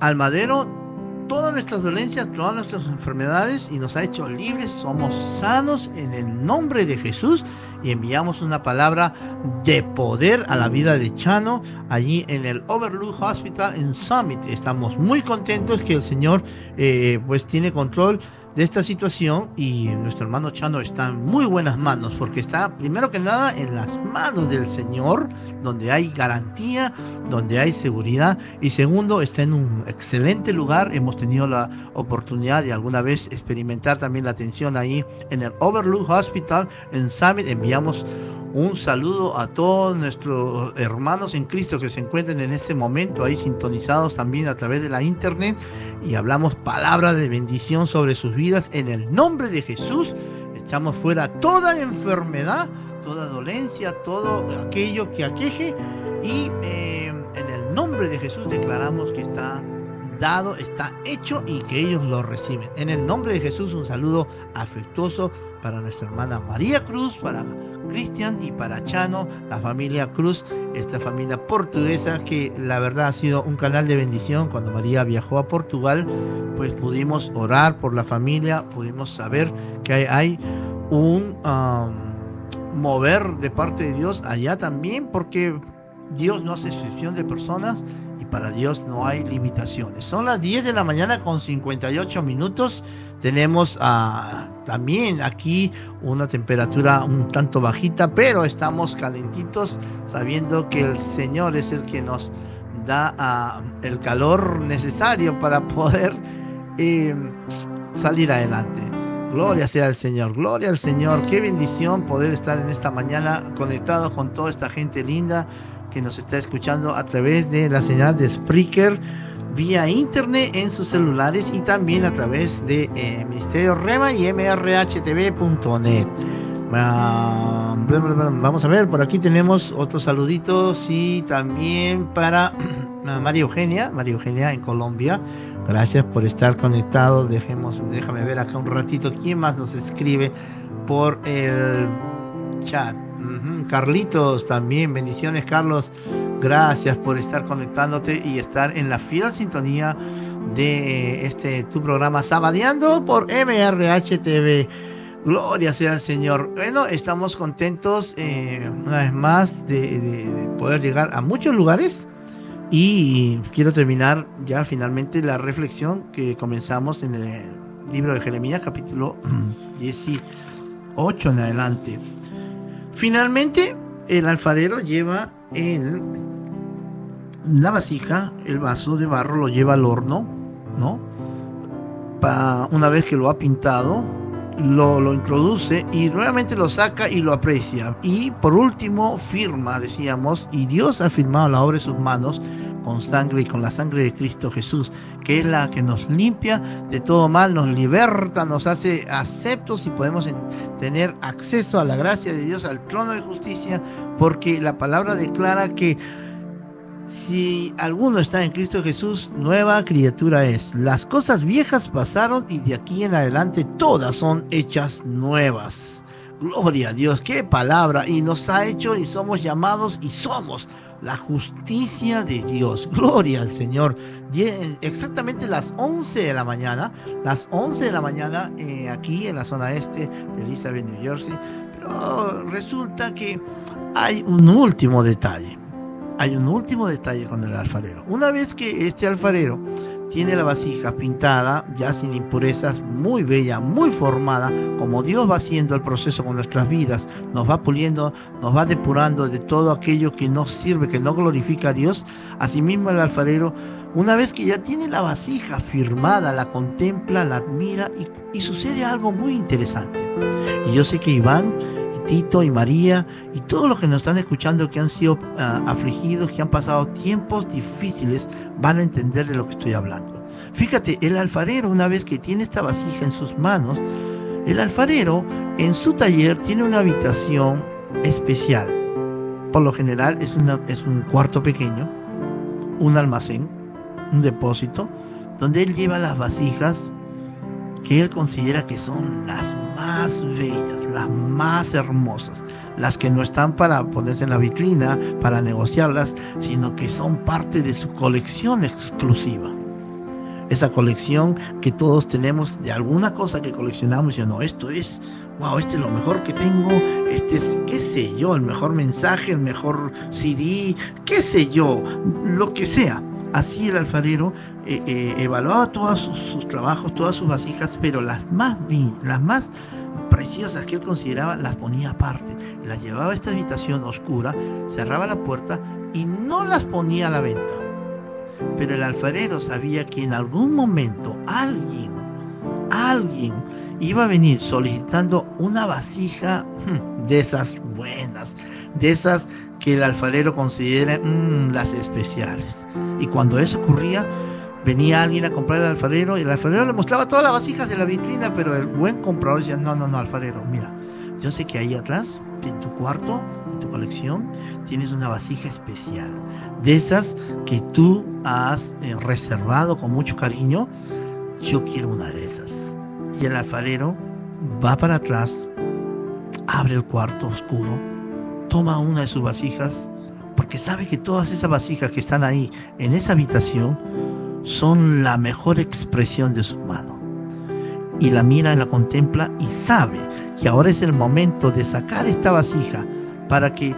al madero todas nuestras dolencias, todas nuestras enfermedades y nos ha hecho libres. Somos sanos en el nombre de Jesús y enviamos una palabra de poder a la vida de Chano allí en el Overlook Hospital en Summit. Estamos muy contentos que el Señor eh, pues tiene control de esta situación y nuestro hermano Chano está en muy buenas manos porque está primero que nada en las manos del Señor donde hay garantía, donde hay seguridad y segundo está en un excelente lugar. Hemos tenido la oportunidad de alguna vez experimentar también la atención ahí en el Overlook Hospital en Summit. Enviamos un saludo a todos nuestros hermanos en Cristo que se encuentran en este momento ahí sintonizados también a través de la internet y hablamos palabras de bendición sobre sus vidas en el nombre de Jesús. Echamos fuera toda enfermedad, toda dolencia, todo aquello que aqueje y eh, en el nombre de Jesús declaramos que está dado, está hecho y que ellos lo reciben. En el nombre de Jesús un saludo afectuoso para nuestra hermana María Cruz, para Cristian y para Chano, la familia Cruz, esta familia portuguesa que la verdad ha sido un canal de bendición. Cuando María viajó a Portugal, pues pudimos orar por la familia, pudimos saber que hay, un um, mover de parte de Dios allá también, porque Dios no hace excepción de personas y para Dios no hay limitaciones. Son las 10 de la mañana con 58 minutos. Tenemos ah, también aquí una temperatura un tanto bajita, pero estamos calentitos sabiendo que el Señor es el que nos da ah, el calor necesario para poder em, salir adelante. Gloria sea al Señor, gloria al Señor. Qué bendición poder estar en esta mañana conectado con toda esta gente linda que nos está escuchando a través de la señal de Spreaker vía internet en sus celulares y también a través de eh, Ministerio Rema y mrhtv.net. Vamos a ver, por aquí tenemos otros saluditos y también para María Eugenia, María Eugenia en Colombia. Gracias por estar conectado. Dejemos, déjame ver acá un ratito quién más nos escribe por el chat. Carlitos también, bendiciones Carlos. Gracias por estar conectándote y estar en la fiel sintonía de este tu programa Sabadeando por MRH TV. Gloria sea al Señor. Bueno, estamos contentos eh, una vez más de, poder llegar a muchos lugares. Y quiero terminar ya finalmente la reflexión que comenzamos en el libro de Jeremías, capítulo 18 en adelante. Finalmente, el alfarero lleva el, la vasija, el vaso de barro, lo lleva al horno, ¿no? una vez que lo ha pintado, lo, lo, introduce y nuevamente lo saca y lo aprecia. Y por último, firma, decíamos, y Dios ha firmado la obra de sus manos con sangre y con la sangre de Cristo Jesús, que es la que nos limpia de todo mal, nos liberta, nos hace aceptos y podemos tener acceso a la gracia de Dios, al trono de justicia, porque la palabra declara que si alguno está en Cristo Jesús, nueva criatura es. Las cosas viejas pasaron y de aquí en adelante todas son hechas nuevas. Gloria a Dios, qué palabra. Y nos ha hecho y somos llamados y somos la justicia de Dios. Gloria al Señor. Exactamente las 11 de la mañana, las 11 de la mañana eh, aquí en la zona este de Elizabeth, New Jersey. Pero resulta que hay un último detalle. Hay un último detalle con el alfarero. Una vez que este alfarero tiene la vasija pintada, ya sin impurezas, muy bella, muy formada, como Dios va haciendo el proceso con nuestras vidas, nos va puliendo, nos va depurando de todo aquello que no sirve, que no glorifica a Dios. Asimismo el alfarero, una vez que ya tiene la vasija firmada, la contempla, la admira y, sucede algo muy interesante. Y yo sé que Iván Tito y María y todos los que nos están escuchando que han sido ah, afligidos, que han pasado tiempos difíciles, van a entender de lo que estoy hablando. Fíjate, el alfarero, una vez que tiene esta vasija en sus manos, el alfarero en su taller tiene una habitación especial. Por lo general es, es un cuarto pequeño, un almacén, un depósito, donde él lleva las vasijas que él considera que son las más bellas, las más hermosas las que no están para ponerse en la vitrina, para negociarlas, sino que son parte de su colección exclusiva. esa colección que todos tenemos de alguna cosa que coleccionamos y no, esto es, wow, este es lo mejor que tengo, este es, qué sé yo, el mejor mensaje, el mejor CD, qué sé yo, lo que sea. Así el alfarero eh, eh, evaluaba todos sus, trabajos, todas sus vasijas, pero las más, las más preciosas que él consideraba las ponía aparte. Las llevaba a esta habitación oscura, cerraba la puerta y no las ponía a la venta. Pero el alfarero sabía que en algún momento alguien, alguien iba a venir solicitando una vasija hmm, de esas buenas, de esas que el alfarero considera mm, las especiales. Y cuando eso ocurría, venía alguien a comprar el alfarero y el alfarero le mostraba todas las vasijas de la vitrina, pero el buen comprador decía, no, no, no, alfarero, mira, yo sé que ahí atrás, en tu cuarto, en tu colección, tienes una vasija especial, de esas que tú has eh, reservado con mucho cariño, yo quiero una de esas. Y el alfarero va para atrás, abre el cuarto oscuro, toma una de sus vasijas, porque sabe que todas esas vasijas que están ahí en esa habitación son la mejor expresión de su mano. Y la mira, la contempla y sabe que ahora es el momento de sacar esta vasija para que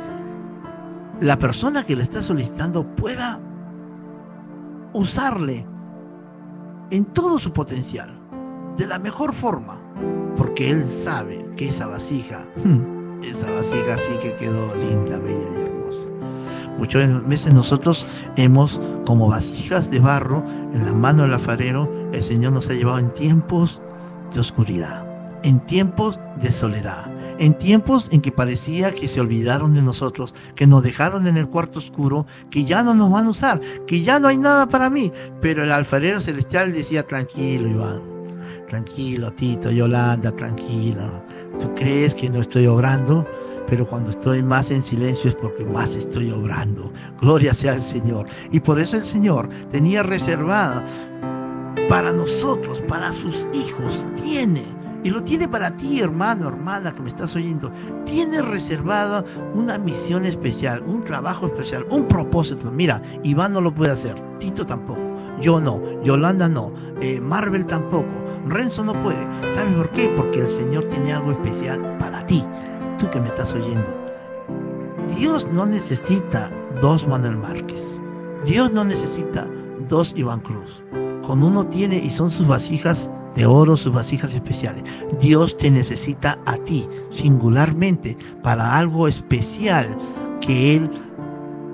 la persona que le está solicitando pueda usarle en todo su potencial, de la mejor forma, porque él sabe que esa vasija, esa vasija sí que quedó linda, bella y. Muchas veces nosotros hemos, como vasijas de barro, en la mano del alfarero, el Señor nos ha llevado en tiempos de oscuridad, en tiempos de soledad, en tiempos en que parecía que se olvidaron de nosotros, que nos dejaron en el cuarto oscuro, que ya no nos van a usar, que ya no hay nada para mí. Pero el alfarero celestial decía, tranquilo Iván, tranquilo Tito, Yolanda, tranquilo. ¿Tú crees que no estoy obrando? Pero cuando estoy más en silencio es porque más estoy obrando. Gloria sea al Señor. Y por eso el Señor tenía reservada para nosotros, para sus hijos, tiene, y lo tiene para ti, hermano, hermana, que me estás oyendo, tiene reservada una misión especial, un trabajo especial, un propósito. Mira, Iván no lo puede hacer, Tito tampoco, yo no, Yolanda no, eh, Marvel tampoco, Renzo no puede. ¿Sabes por qué? Porque el Señor tiene algo especial para ti tú que me estás oyendo, Dios no necesita dos Manuel Márquez. Dios no necesita dos Iván Cruz. Con uno tiene y son sus vasijas de oro, sus vasijas especiales. Dios te necesita a ti singularmente para algo especial que Él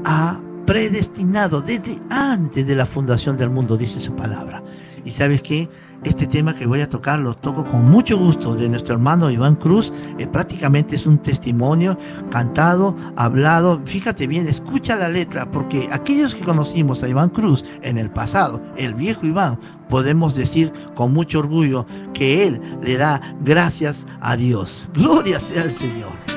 ha predestinado desde antes de la fundación del mundo, dice su palabra. Y sabes qué? Este tema que voy a tocar lo toco con mucho gusto de nuestro hermano Iván Cruz. Eh, prácticamente es un testimonio cantado, hablado. Fíjate bien, escucha la letra, porque aquellos que conocimos a Iván Cruz en el pasado, el viejo Iván, podemos decir con mucho orgullo que él le da gracias a Dios. Gloria sea al Señor.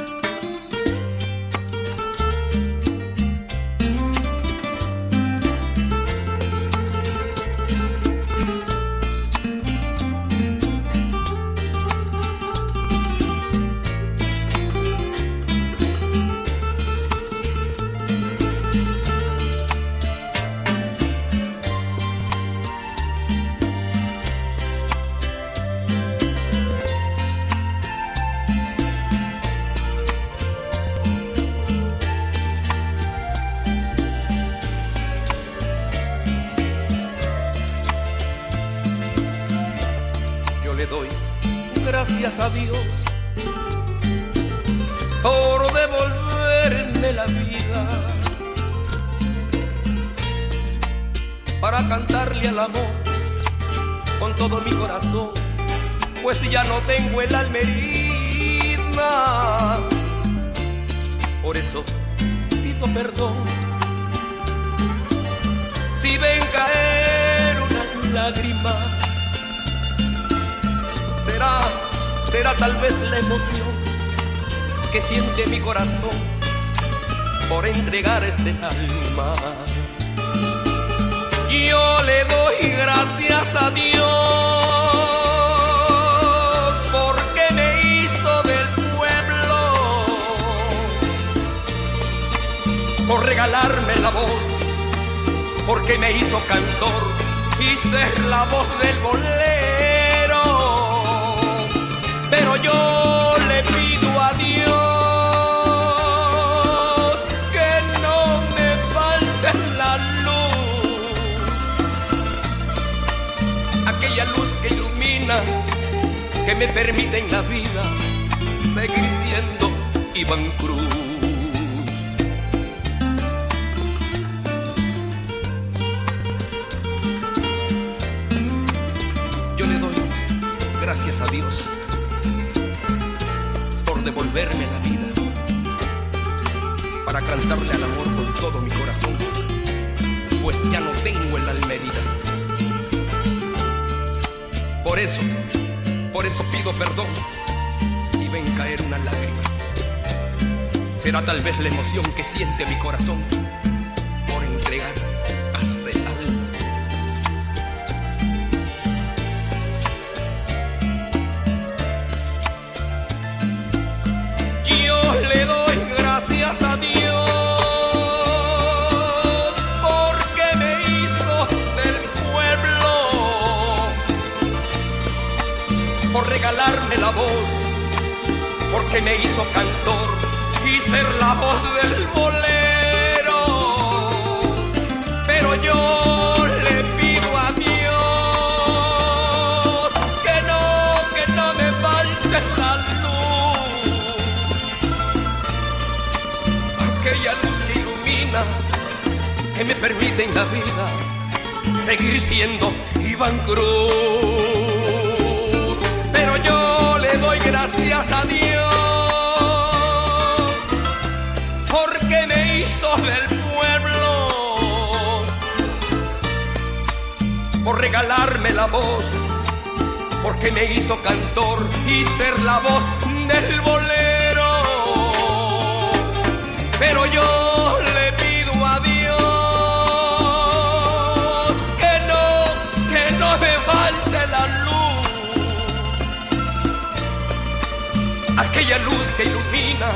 Porque me hizo cantor y ser la voz del bolero. Pero yo le pido a Dios que no, que no me falte la luz aquella luz que ilumina, que me permite en la vida seguir siendo Iván Cruz. Por regalarme la voz, porque me hizo cantor y ser la voz del bolero pero yo le pido a Dios que no, que no me falte la luz, aquella luz que ilumina,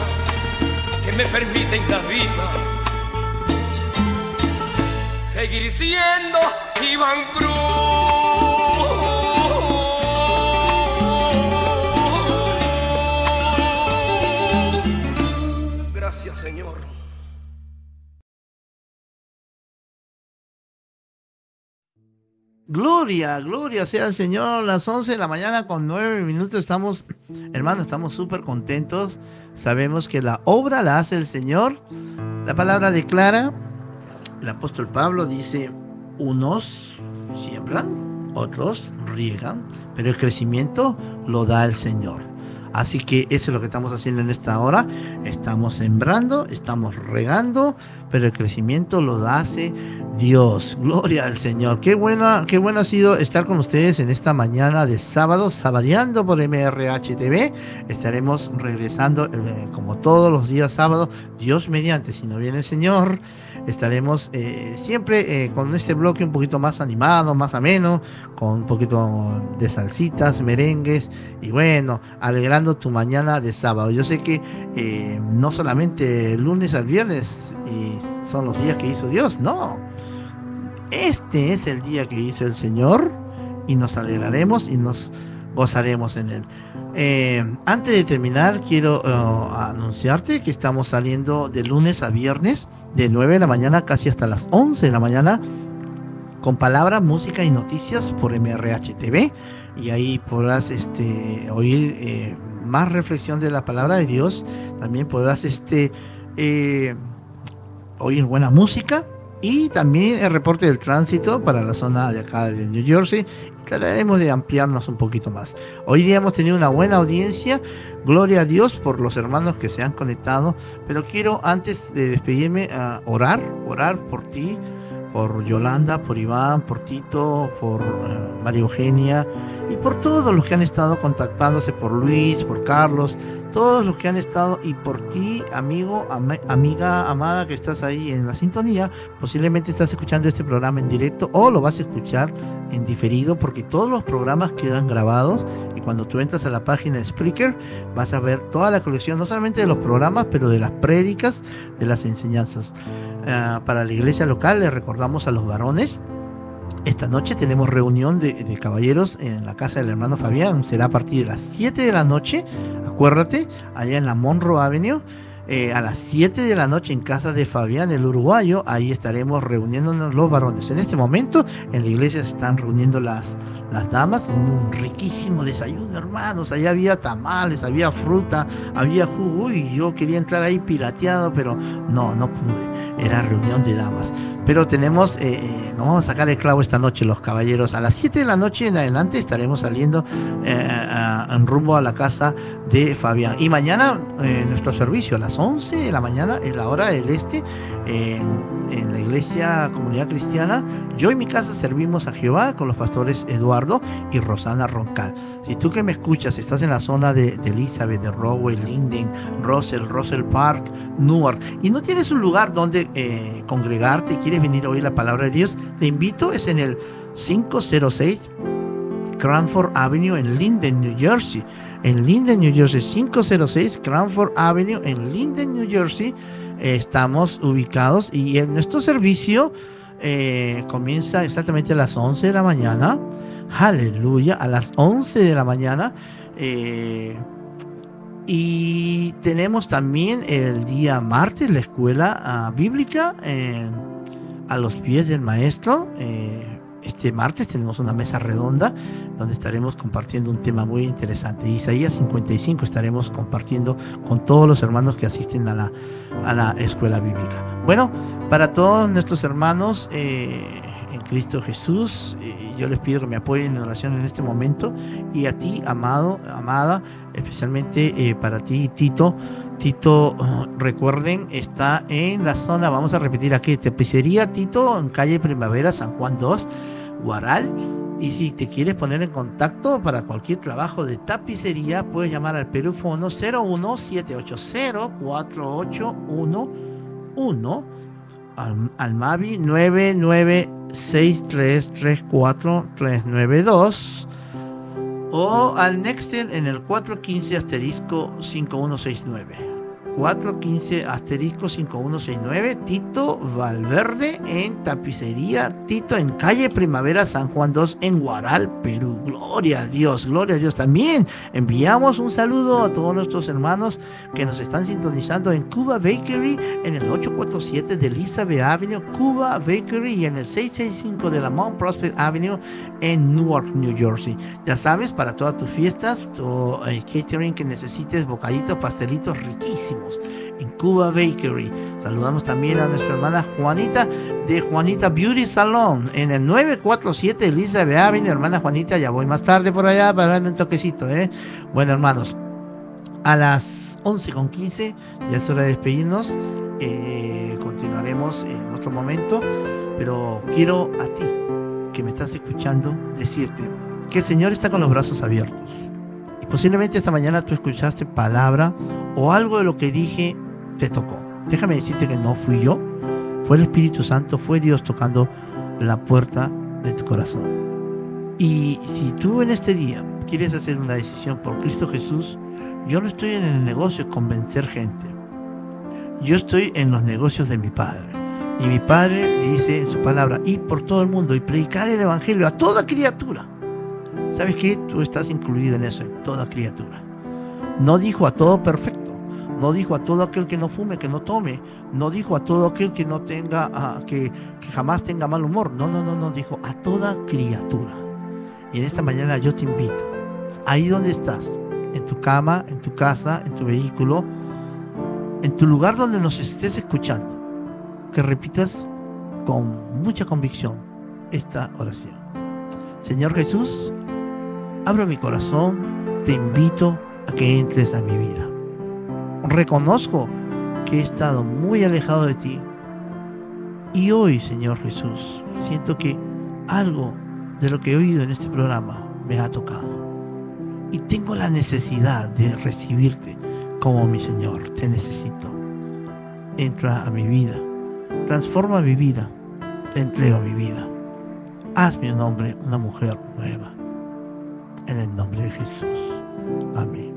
que me permite en la vida seguir siendo Iván Cruz.
Gloria, gloria sea el Señor. Las 11 de la mañana con 9 minutos estamos, hermano, estamos súper contentos. Sabemos que la obra la hace el Señor. La palabra declara, el apóstol Pablo dice, unos siembran, otros riegan, pero el crecimiento lo da el Señor. Así que eso es lo que estamos haciendo en esta hora. Estamos sembrando, estamos regando, pero el crecimiento lo hace Dios. Gloria al Señor. Qué buena, qué bueno ha sido estar con ustedes en esta mañana de sábado, sabadeando por MRH TV. Estaremos regresando eh, como todos los días sábado, Dios mediante, si no viene el Señor. Estaremos eh, siempre eh, con este bloque un poquito más animado, más ameno, con un poquito de salsitas, merengues y bueno, alegrando tu mañana de sábado. Yo sé que eh, no solamente lunes al viernes y son los días que hizo Dios, no. Este es el día que hizo el Señor y nos alegraremos y nos gozaremos en él. Antes de terminar, quiero anunciarte que estamos saliendo de lunes a viernes, de 9 de la mañana casi hasta las 11 de la mañana, con palabra, música y noticias por MRH TV. Y ahí podrás este, oír eh, más reflexión de la palabra de Dios. También podrás este, eh, oír buena música y también el reporte del tránsito para la zona de acá de New Jersey. Trataremos de ampliarnos un poquito más. Hoy día hemos tenido una buena audiencia. Gloria a Dios por los hermanos que se han conectado. Pero quiero antes de despedirme a orar, orar por ti, por Yolanda, por Iván, por Tito, por uh, María Eugenia y por todos los que han estado contactándose, por Luis, por Carlos, todos los que han estado y por ti, amigo, am amiga, amada que estás ahí en la sintonía, posiblemente estás escuchando este programa en directo o lo vas a escuchar en diferido porque todos los programas quedan grabados y cuando tú entras a la página de Spreaker vas a ver toda la colección, no solamente de los programas, pero de las prédicas, de las enseñanzas. Uh, para la iglesia local le recordamos a los varones esta noche tenemos reunión de, caballeros en la casa del hermano Fabián. Será a partir de las 7 de la noche. Acuérdate, allá en la Monroe Avenue. Eh, a las 7 de la noche en casa de Fabián, el uruguayo. Ahí estaremos reuniéndonos los varones. En este momento en la iglesia se están reuniendo las, las damas en un riquísimo desayuno, hermanos. Allá había tamales, había fruta, había jugo. y yo quería entrar ahí pirateado, pero no, no pude. Era reunión de damas. Pero tenemos, eh, eh, nos vamos a sacar el clavo esta noche, los caballeros. A las 7 de la noche en adelante estaremos saliendo eh, en rumbo a la casa de Fabián. Y mañana nuestro servicio a las 11 de la mañana es la hora del este la iglesia comunidad cristiana. Yo y mi casa servimos a Jehová con los pastores Eduardo y Rosana Roncal. Si tú que me escuchas estás en la zona de, Elizabeth, de Rowell, Linden, Russell, Russell Park, Newark y no tienes un lugar donde eh, congregarte y quieres venir a oír la palabra de Dios, te invito, es en el 506 Cranford Avenue en Linden, New Jersey. En Linden, New Jersey, 506 Cranford Avenue en Linden, New Jersey estamos ubicados y en nuestro servicio eh, comienza exactamente a las 11 de la mañana. Aleluya, a las 11 de la mañana. Eh, y tenemos también el día martes la escuela ah, bíblica a los pies del maestro. Eh, este martes tenemos una mesa redonda donde estaremos compartiendo un tema muy interesante. Isaías 55 estaremos compartiendo con todos los hermanos que asisten a la, a la escuela bíblica. Bueno, para todos nuestros hermanos eh, en Cristo Jesús, eh, yo les pido que me apoyen en oración en este momento y a ti, amado, amada, especialmente eh, para ti, Tito. Tito, recuerden, está en la zona, vamos a repetir aquí, Tapicería Tito, en calle Primavera, San Juan 2, Guaral. Y si te quieres poner en contacto para cualquier trabajo de tapicería, puedes llamar al Perúfono 01780-4811 al, al Mavi 99633432 o al Nextel en el 415 asterisco 5169. 415 asterisco 5169 Tito Valverde en Tapicería Tito en calle Primavera San Juan 2 en Guaral, Perú. Gloria a Dios, gloria a Dios. También enviamos un saludo a todos nuestros hermanos que nos están sintonizando en Cuba Bakery en el 847 de Elizabeth Avenue, Cuba Bakery y en el 665 de la Mount Prospect Avenue en Newark, New Jersey. Ya sabes, para todas tus fiestas, tu eh, catering que necesites, bocaditos, pastelitos riquísimos en Cuba Bakery. Saludamos también a nuestra hermana Juanita de Juanita Beauty Salon en el 947 Elizabeth Avenue. Hermana Juanita, ya voy más tarde por allá para darme un toquecito. ¿eh? Bueno, hermanos, a las 11.15 ya es hora de despedirnos. Eh, continuaremos en otro momento, pero quiero a ti que me estás escuchando decirte que el Señor está con los brazos abiertos. Posiblemente esta mañana tú escuchaste palabra o algo de lo que dije te tocó. Déjame decirte que no fui yo, fue el Espíritu Santo, fue Dios tocando la puerta de tu corazón. Y si tú en este día quieres hacer una decisión por Cristo Jesús, yo no estoy en el negocio de convencer gente. Yo estoy en los negocios de mi Padre. Y mi Padre dice en su palabra, ir por todo el mundo y predicar el Evangelio a toda criatura. ¿Sabes qué? Tú estás incluido en eso, en toda criatura. No dijo a todo perfecto no dijo a todo aquel que no fume, que no tome. No dijo a todo aquel que no tenga, que, jamás tenga mal humor. No, no, no, no. Dijo a toda criatura. Y en esta mañana yo te invito, ahí donde estás, en tu cama, en tu casa, en tu vehículo, en tu lugar donde nos estés escuchando, que repitas con mucha convicción esta oración. Señor Jesús, abro mi corazón, te invito a que entres a mi vida reconozco que he estado muy alejado de ti. Y hoy, Señor Jesús, siento que algo de lo que he oído en este programa me ha tocado. Y tengo la necesidad de recibirte como mi Señor. Te necesito. Entra a mi vida. Transforma mi vida. Te entrego mi vida. Hazme un hombre, una mujer nueva. En el nombre de Jesús. Amén.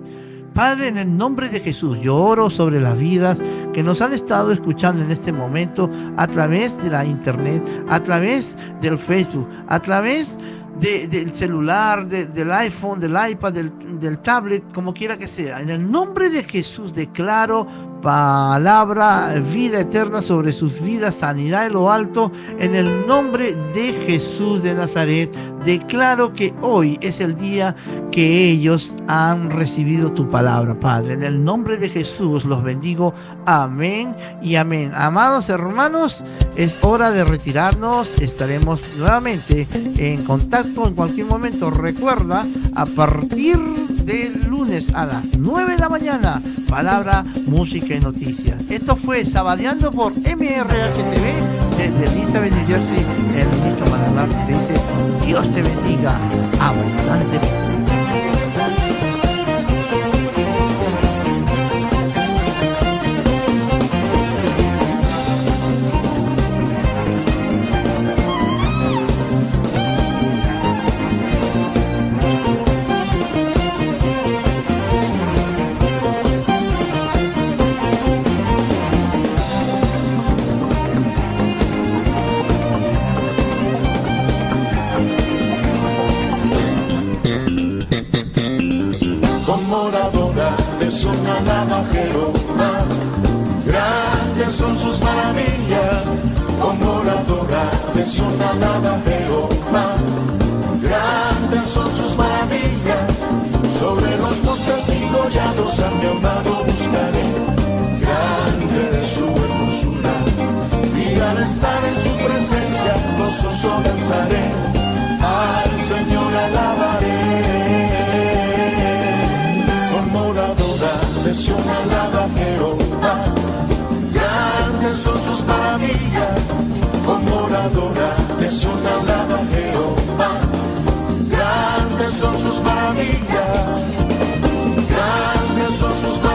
Padre, en el nombre de Jesús, yo oro sobre las vidas que nos han estado escuchando en este momento a través de la internet, a través del Facebook, a través del celular, del iPhone, del iPad, del, tablet, como quiera que sea. En el nombre de Jesús declaro palabra, vida eterna sobre sus vidas, sanidad en lo alto, en el nombre de Jesús de Nazaret. Declaro que hoy es el día que ellos han recibido tu palabra, Padre. En el nombre de Jesús los bendigo. Amén y amén. Amados hermanos, es hora de retirarnos. Estaremos nuevamente en contacto en cualquier momento. Recuerda, a partir del lunes a las 9 de la mañana, palabra, música y noticias. Esto fue Sabadeando por MRHTV desde Elizabeth, New Jersey. El ministro Manuel te dice, Dios te bendiga abundantemente.
Es una alaba Jehová. Grandes son sus maravillas, sobre los montes y collados a mi amado buscaré. Grande es su hermosura, y al estar en su presencia, gozoso danzaré. Al Señor alabaré. Con moradora de una alaba de su alaba Jehová. Grandes son sus maravillas, grandes son sus maravillas,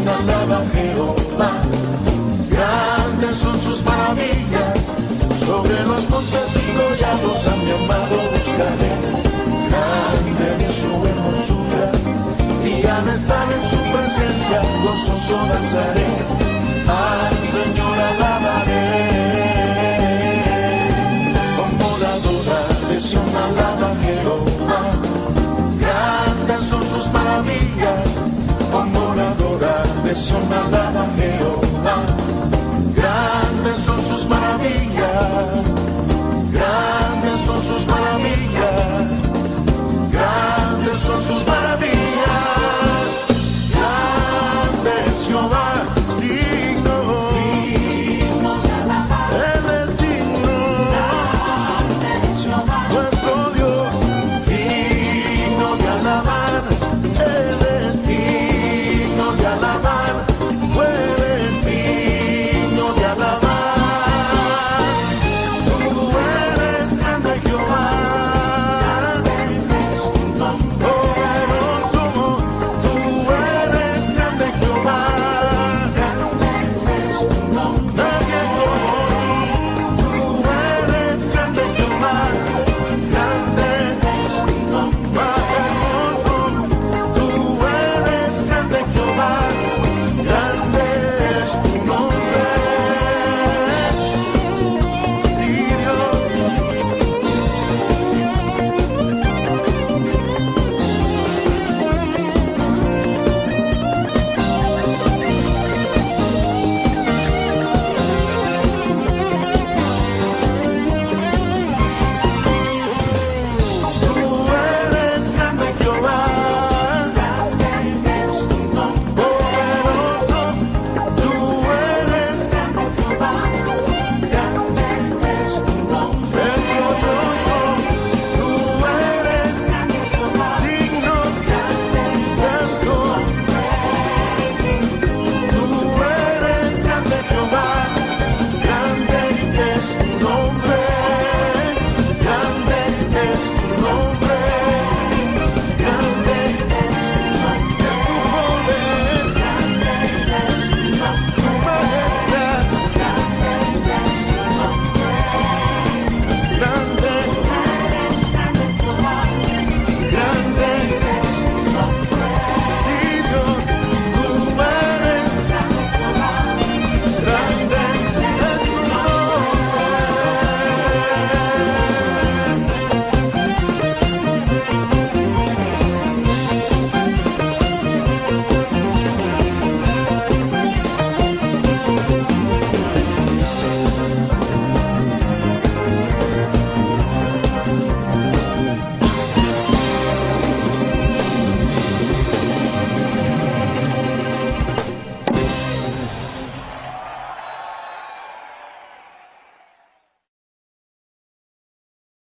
mundo alaba Jehová. Grandes son sus maravillas, sobre los montes y collados a mi amado buscaré. Grande es su hermosura, Diana estar en su presencia, gozoso danzaré. Al Señor alabaré, con moradora de Sion alaba Jehová. Grandes son sus maravillas alaba Jehová. Grandes son sus maravillas, grandes son sus maravillas.